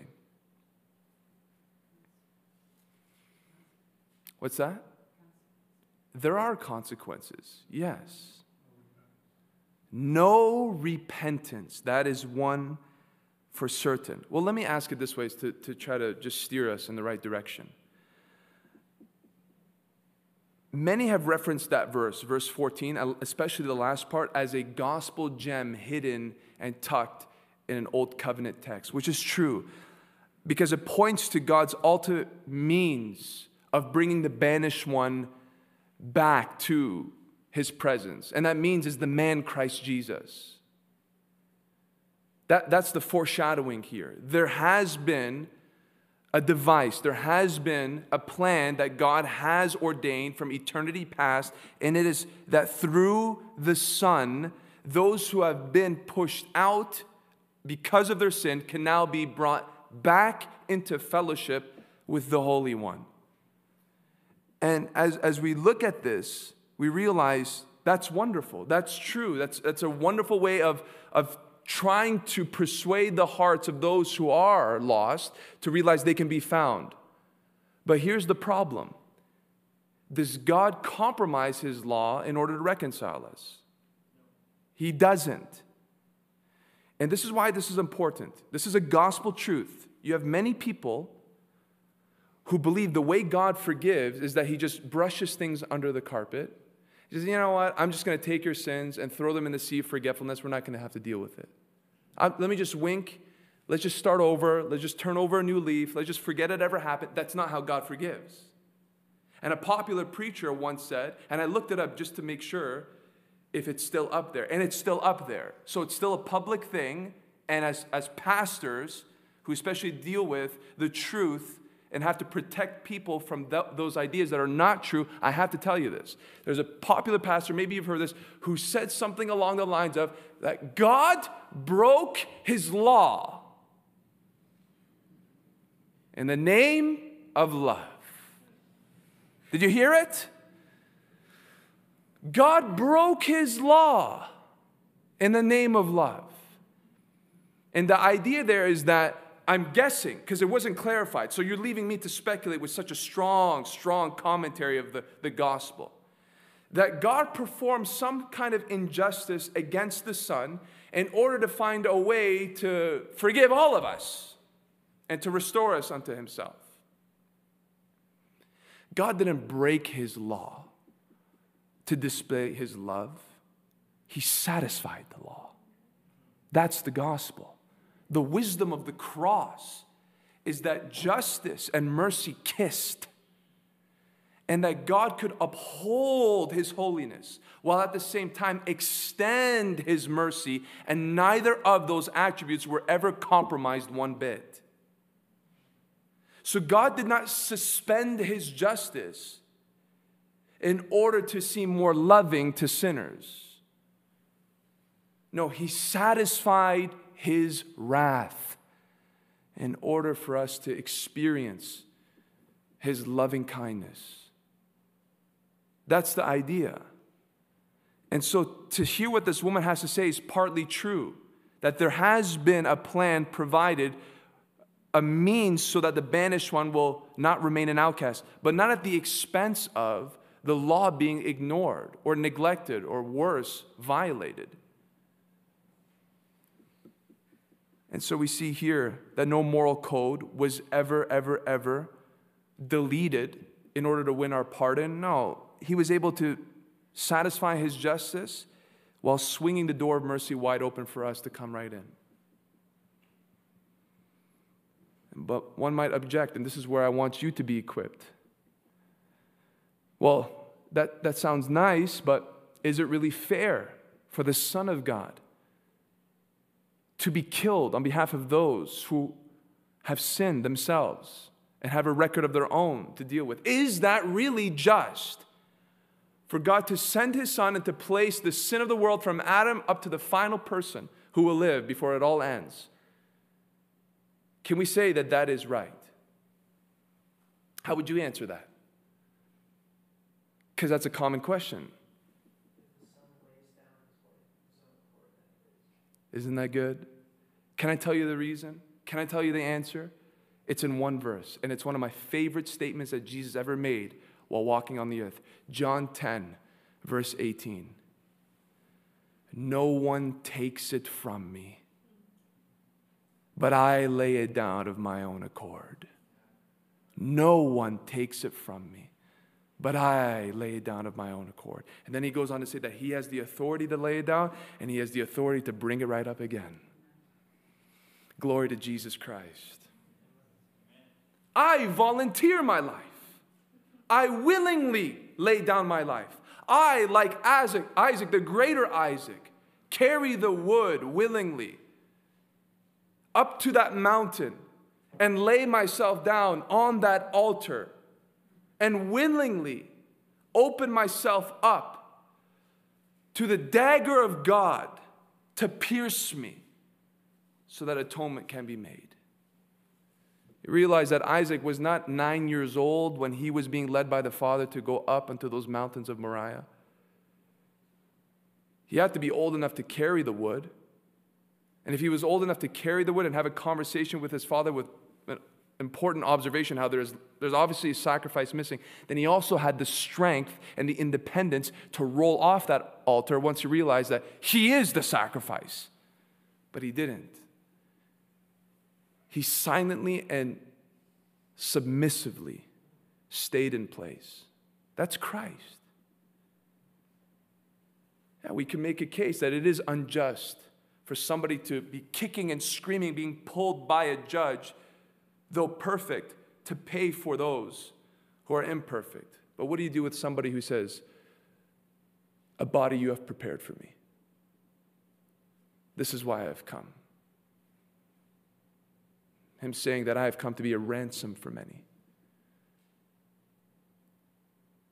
What's that? There are consequences, yes. No repentance. That is one for certain. Well, let me ask it this way to, to try to just steer us in the right direction. Many have referenced that verse, verse 14, uh, especially the last part, as a gospel gem hidden and tucked in an old covenant text, which is true because it points to God's ultimate means of bringing the banished one back to his presence. And that means is the man Christ Jesus. That, that's the foreshadowing here. There has been a device, there has been a plan that God has ordained from eternity past, and it is that through the Son, those who have been pushed out because of their sin can now be brought back into fellowship with the Holy One. And as, as we look at this, we realize that's wonderful. That's true. That's, that's a wonderful way of, of trying to persuade the hearts of those who are lost to realize they can be found. But here's the problem Does God compromise his law in order to reconcile us? He doesn't. And this is why this is important. This is a gospel truth. You have many people who believe the way God forgives is that he just brushes things under the carpet. He says, you know what? I'm just going to take your sins and throw them in the sea of forgetfulness. We're not going to have to deal with it. I, let me just wink. Let's just start over. Let's just turn over a new leaf. Let's just forget it ever happened. That's not how God forgives. And a popular preacher once said, and I looked it up just to make sure if it's still up there. And it's still up there. So it's still a public thing. And as, as pastors who especially deal with the truth and have to protect people from th- those ideas that are not true, I have to tell you this. There's a popular pastor, maybe you've heard this, who said something along the lines of that God broke his law in the name of love. Did you hear it? God broke his law in the name of love. And the idea there is that I'm guessing, because it wasn't clarified. So you're leaving me to speculate with such a strong, strong commentary of the, the gospel. That God performed some kind of injustice against the Son in order to find a way to forgive all of us and to restore us unto Himself. God didn't break His law to display His love, He satisfied the law. That's the gospel the wisdom of the cross is that justice and mercy kissed, and that God could uphold his holiness while at the same time extend his mercy, and neither of those attributes were ever compromised one bit. So God did not suspend his justice in order to seem more loving to sinners. No, he satisfied his wrath in order for us to experience his loving kindness. That's the idea. And so to hear what this woman has to say is partly true that there has been a plan provided, a means so that the banished one will not remain an outcast, but not at the expense of the law being ignored or neglected or worse, violated. And so we see here that no moral code was ever, ever, ever deleted in order to win our pardon. No, he was able to satisfy his justice while swinging the door of mercy wide open for us to come right in. But one might object, and this is where I want you to be equipped. Well, that, that sounds nice, but is it really fair for the Son of God to be killed on behalf of those who have sinned themselves and have a record of their own to deal with. Is that really just for God to send his son and to place the sin of the world from Adam up to the final person who will live before it all ends? Can we say that that is right? How would you answer that? Because that's a common question. Isn't that good? Can I tell you the reason? Can I tell you the answer? It's in one verse, and it's one of my favorite statements that Jesus ever made while walking on the earth. John 10, verse 18. No one takes it from me, but I lay it down of my own accord. No one takes it from me, but I lay it down of my own accord. And then he goes on to say that he has the authority to lay it down and he has the authority to bring it right up again. Glory to Jesus Christ. I volunteer my life. I willingly lay down my life. I, like Isaac, Isaac, the greater Isaac, carry the wood willingly up to that mountain and lay myself down on that altar and willingly open myself up to the dagger of God to pierce me so that atonement can be made. Realize that Isaac was not nine years old when he was being led by the Father to go up into those mountains of Moriah. He had to be old enough to carry the wood. And if he was old enough to carry the wood and have a conversation with his father with an important observation how there's, there's obviously a sacrifice missing, then he also had the strength and the independence to roll off that altar once he realized that he is the sacrifice. But he didn't he silently and submissively stayed in place. That's Christ. Yeah, we can make a case that it is unjust for somebody to be kicking and screaming, being pulled by a judge, though perfect, to pay for those who are imperfect. But what do you do with somebody who says, A body you have prepared for me? This is why I have come him saying that I have come to be a ransom for many.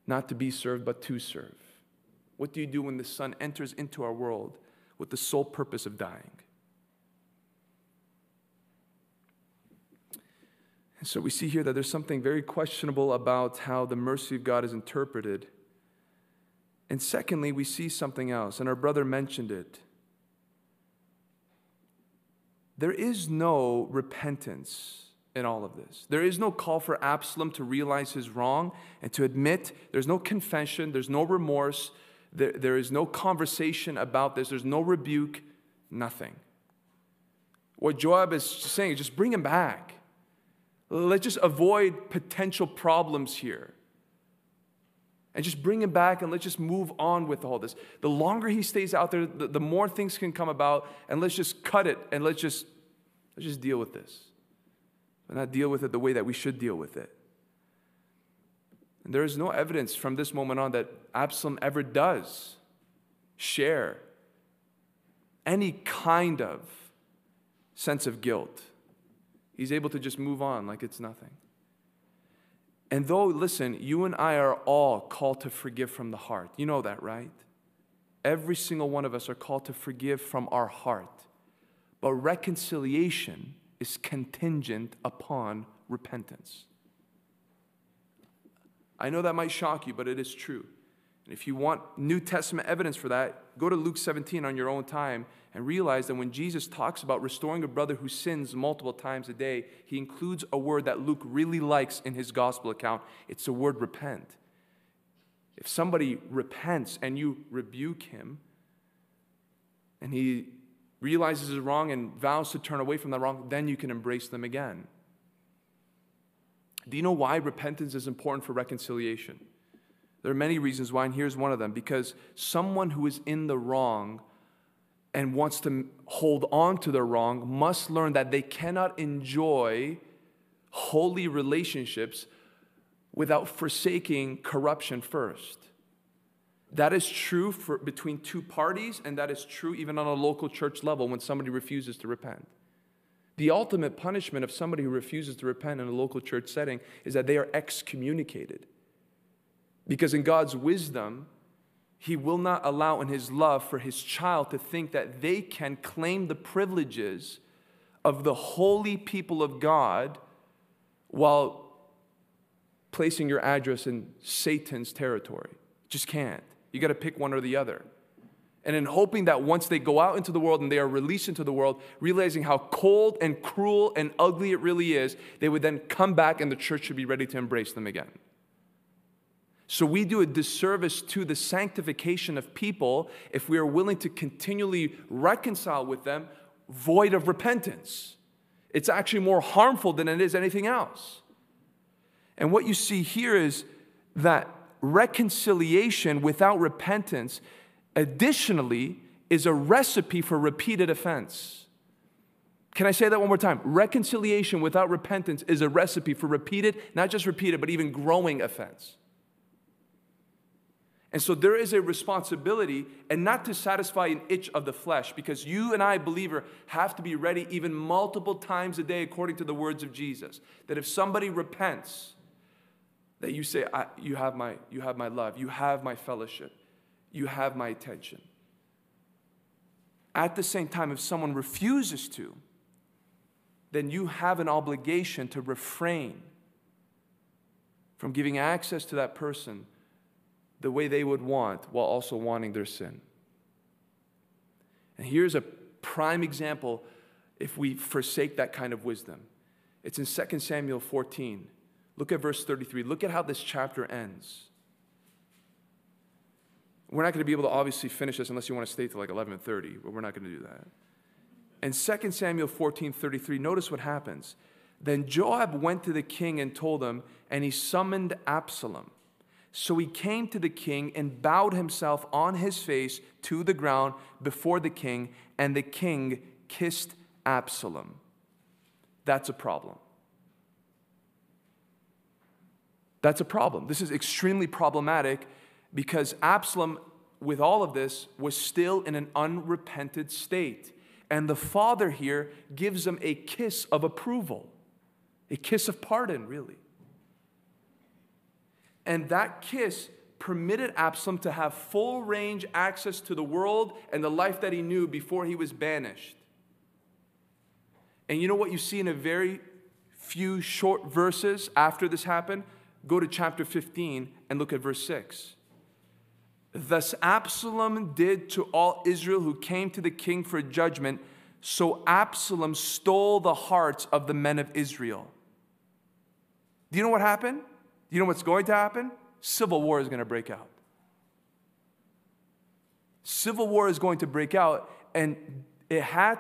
Not to be served, but to serve. What do you do when the Son enters into our world with the sole purpose of dying? And so we see here that there's something very questionable about how the mercy of God is interpreted. And secondly, we see something else, and our brother mentioned it there is no repentance in all of this. There is no call for Absalom to realize his wrong and to admit. There's no confession, there's no remorse, there, there is no conversation about this, there's no rebuke, nothing. What Joab is saying is just bring him back. Let's just avoid potential problems here. And just bring him back and let's just move on with all this. The longer he stays out there, the, the more things can come about, and let's just cut it and let's just let's just deal with this. But not deal with it the way that we should deal with it. And there is no evidence from this moment on that Absalom ever does share any kind of sense of guilt. He's able to just move on like it's nothing. And though, listen, you and I are all called to forgive from the heart. You know that, right? Every single one of us are called to forgive from our heart. But reconciliation is contingent upon repentance. I know that might shock you, but it is true. And if you want New Testament evidence for that, go to Luke 17 on your own time and realize that when Jesus talks about restoring a brother who sins multiple times a day, he includes a word that Luke really likes in his gospel account. It's the word repent. If somebody repents and you rebuke him, and he realizes his wrong and vows to turn away from that wrong, then you can embrace them again. Do you know why repentance is important for reconciliation? There are many reasons why, and here's one of them because someone who is in the wrong and wants to hold on to their wrong must learn that they cannot enjoy holy relationships without forsaking corruption first. That is true for between two parties, and that is true even on a local church level when somebody refuses to repent. The ultimate punishment of somebody who refuses to repent in a local church setting is that they are excommunicated. Because in God's wisdom, He will not allow in His love for His child to think that they can claim the privileges of the holy people of God while placing your address in Satan's territory. Just can't. You got to pick one or the other. And in hoping that once they go out into the world and they are released into the world, realizing how cold and cruel and ugly it really is, they would then come back and the church should be ready to embrace them again. So we do a disservice to the sanctification of people if we are willing to continually reconcile with them void of repentance. It's actually more harmful than it is anything else. And what you see here is that reconciliation without repentance, additionally, is a recipe for repeated offense. Can I say that one more time? Reconciliation without repentance is a recipe for repeated, not just repeated, but even growing offense. And so there is a responsibility, and not to satisfy an itch of the flesh, because you and I, believer, have to be ready even multiple times a day, according to the words of Jesus. That if somebody repents, that you say, you, have my, you have my love, you have my fellowship, you have my attention. At the same time, if someone refuses to, then you have an obligation to refrain from giving access to that person the way they would want while also wanting their sin. And here's a prime example if we forsake that kind of wisdom. It's in 2 Samuel 14. Look at verse 33. Look at how this chapter ends. We're not going to be able to obviously finish this unless you want to stay till like 11:30, but we're not going to do that. In 2 Samuel 14, 33, notice what happens. Then Joab went to the king and told him, and he summoned Absalom. So he came to the king and bowed himself on his face to the ground before the king, and the king kissed Absalom. That's a problem. That's a problem. This is extremely problematic because Absalom, with all of this, was still in an unrepented state. And the father here gives him a kiss of approval, a kiss of pardon, really. And that kiss permitted Absalom to have full range access to the world and the life that he knew before he was banished. And you know what you see in a very few short verses after this happened? Go to chapter 15 and look at verse 6. Thus Absalom did to all Israel who came to the king for judgment, so Absalom stole the hearts of the men of Israel. Do you know what happened? You know what's going to happen? Civil war is going to break out. Civil war is going to break out, and it had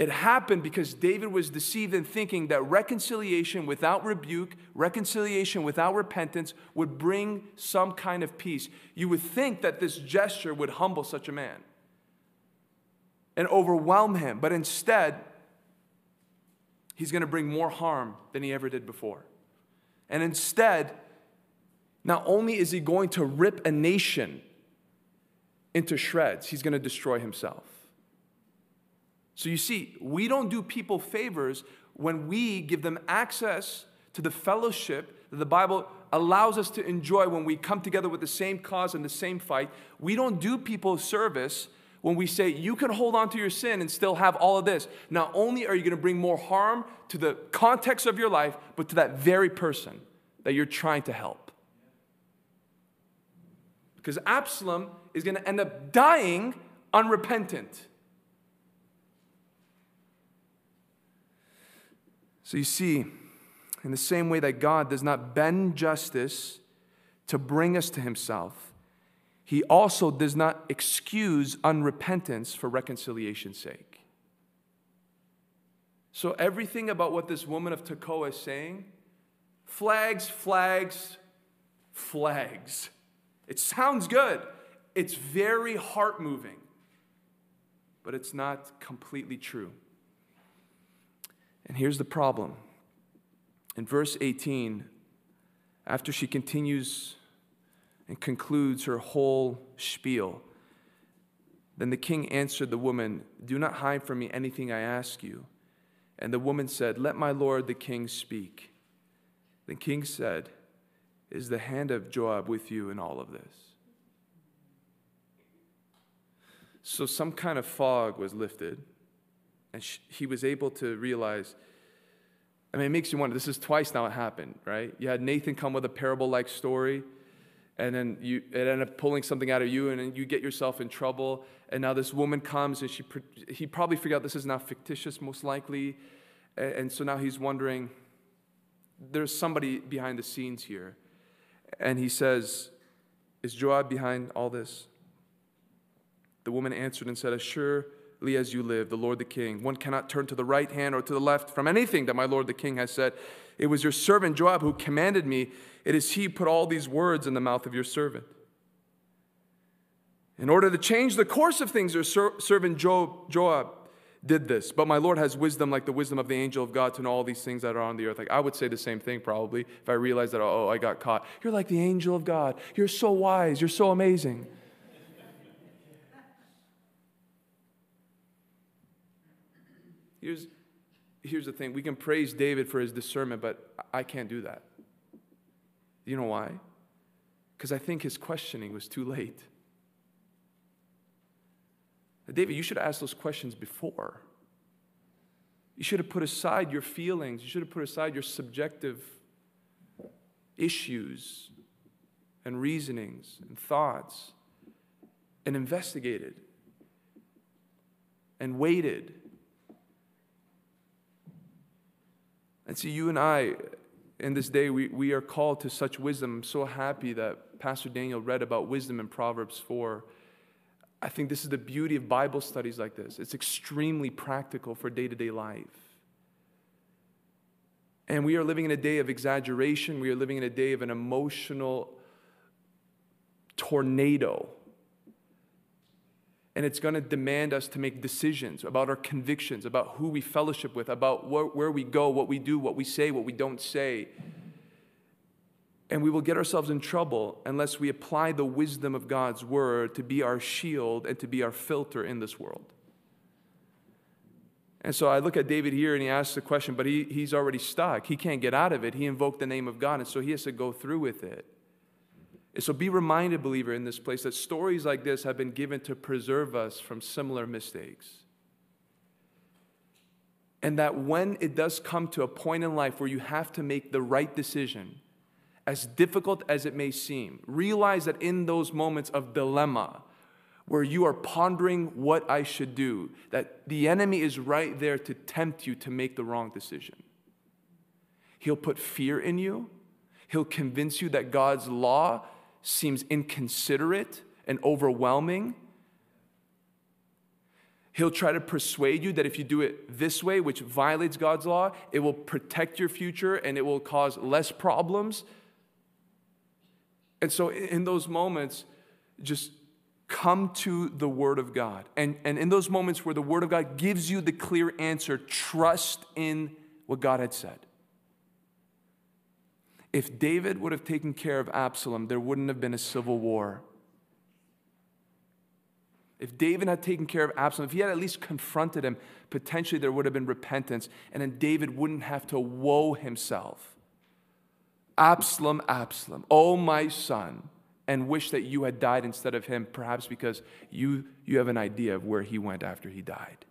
it happened because David was deceived in thinking that reconciliation without rebuke, reconciliation without repentance would bring some kind of peace. You would think that this gesture would humble such a man and overwhelm him, but instead, he's going to bring more harm than he ever did before. And instead, not only is he going to rip a nation into shreds, he's going to destroy himself. So you see, we don't do people favors when we give them access to the fellowship that the Bible allows us to enjoy when we come together with the same cause and the same fight. We don't do people service when we say you can hold on to your sin and still have all of this. Not only are you going to bring more harm to the context of your life, but to that very person that you're trying to help. Because Absalom is going to end up dying unrepentant. So you see, in the same way that God does not bend justice to bring us to himself, he also does not excuse unrepentance for reconciliation's sake. So, everything about what this woman of Tekoa is saying flags, flags, flags. It sounds good. It's very heart moving, but it's not completely true. And here's the problem. In verse 18, after she continues and concludes her whole spiel. Then the king answered the woman, Do not hide from me anything I ask you. And the woman said, Let my lord the king speak. The king said, Is the hand of Joab with you in all of this? So some kind of fog was lifted, and he was able to realize. I mean, it makes you wonder. This is twice now it happened, right? You had Nathan come with a parable like story and then you it ended up pulling something out of you, and then you get yourself in trouble. And now this woman comes, and she he probably figured out this is not fictitious, most likely, and, and so now he's wondering. There's somebody behind the scenes here, and he says, "Is Joab behind all this?" The woman answered and said, "Assure as you live, the Lord the King. One cannot turn to the right hand or to the left from anything that my Lord the King has said. It was your servant Joab who commanded me. It is he who put all these words in the mouth of your servant. In order to change the course of things, your servant Joab did this. But my Lord has wisdom like the wisdom of the angel of God to know all these things that are on the earth. Like I would say the same thing probably if I realized that, oh, I got caught. You're like the angel of God. You're so wise. You're so amazing. Here's, here's the thing we can praise David for his discernment, but I can't do that. You know why? Because I think his questioning was too late. David, you should have asked those questions before. You should have put aside your feelings, you should have put aside your subjective issues and reasonings and thoughts and investigated and waited And see, you and I, in this day, we, we are called to such wisdom. I'm so happy that Pastor Daniel read about wisdom in Proverbs 4. I think this is the beauty of Bible studies like this. It's extremely practical for day to day life. And we are living in a day of exaggeration. We are living in a day of an emotional tornado and it's going to demand us to make decisions about our convictions, about who we fellowship with, about where, where, we go, what we do, what we say, what we don't say. And we will get ourselves in trouble unless we apply the wisdom of God's word to be our shield and to be our filter in this world. And so I look at David here and he asks the question, but he, he's already stuck. He can't get out of it. He invoked the name of God, and so he has to go through with it. And so be reminded, believer, in this place that stories like this have been given to preserve us from similar mistakes. And that when it does come to a point in life where you have to make the right decision, as difficult as it may seem, realize that in those moments of dilemma, where you are pondering what I should do, that the enemy is right there to tempt you to make the wrong decision. He'll put fear in you. He'll convince you that God's law seems inconsiderate and overwhelming. He'll try to persuade you that if you do it this way, which violates God's law, it will protect your future and it will cause less problems. And so, in those moments, just come to the Word of God. And, and in those moments where the Word of God gives you the clear answer, trust in what God had said. If David would have taken care of Absalom, there wouldn't have been a civil war. If David had taken care of Absalom, if he had at least confronted him, potentially there would have been repentance, and then David wouldn't have to woe himself. Absalom, Absalom, oh my son, and wish that you had died instead of him, perhaps because you, you have an idea of where he went after he died.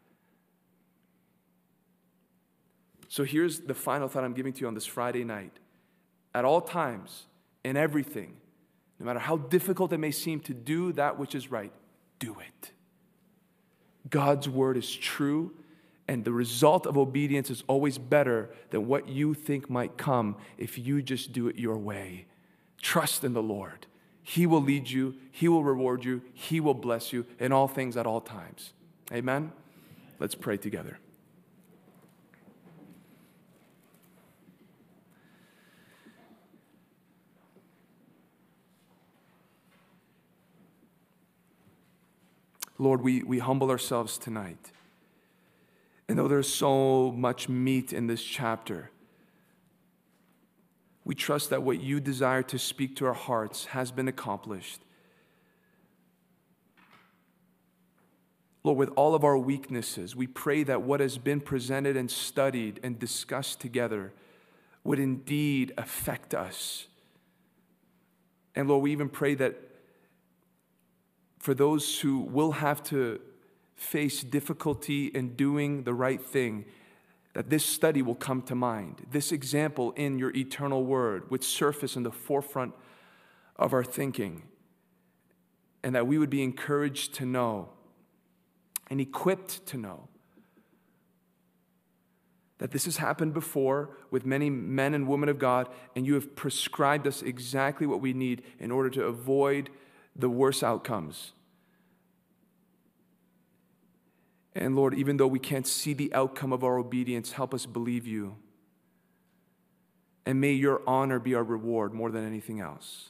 So here's the final thought I'm giving to you on this Friday night at all times, in everything, no matter how difficult it may seem to do that which is right, do it. God's word is true, and the result of obedience is always better than what you think might come if you just do it your way. Trust in the Lord. He will lead you, He will reward you, He will bless you in all things at all times. Amen? Let's pray together. Lord, we, we humble ourselves tonight. And though there's so much meat in this chapter, we trust that what you desire to speak to our hearts has been accomplished. Lord, with all of our weaknesses, we pray that what has been presented and studied and discussed together would indeed affect us. And Lord, we even pray that for those who will have to face difficulty in doing the right thing, that this study will come to mind. This example in your eternal word would surface in the forefront of our thinking, and that we would be encouraged to know and equipped to know that this has happened before with many men and women of God, and you have prescribed us exactly what we need in order to avoid the worst outcomes. And Lord, even though we can't see the outcome of our obedience, help us believe you. And may your honor be our reward more than anything else.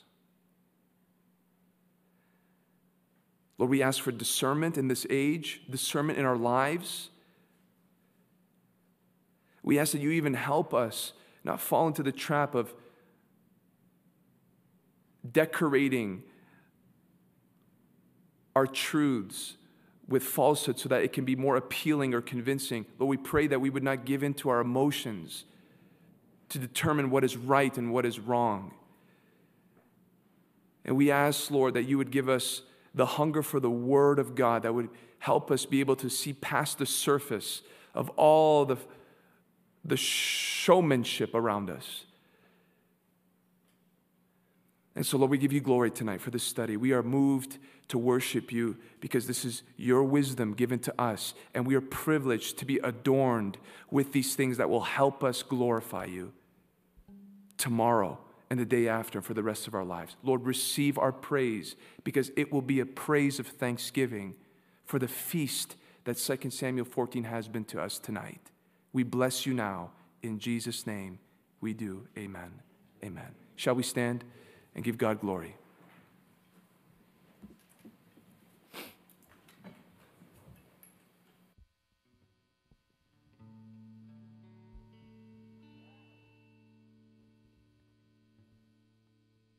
Lord, we ask for discernment in this age, discernment in our lives. We ask that you even help us not fall into the trap of decorating our truths with falsehood so that it can be more appealing or convincing. Lord, we pray that we would not give in to our emotions to determine what is right and what is wrong. And we ask, Lord, that you would give us the hunger for the Word of God that would help us be able to see past the surface of all the, the showmanship around us. And so, Lord, we give you glory tonight for this study. We are moved to worship you because this is your wisdom given to us, and we are privileged to be adorned with these things that will help us glorify you tomorrow and the day after for the rest of our lives. Lord, receive our praise because it will be a praise of thanksgiving for the feast that 2 Samuel 14 has been to us tonight. We bless you now. In Jesus' name, we do. Amen. Amen. Shall we stand and give God glory?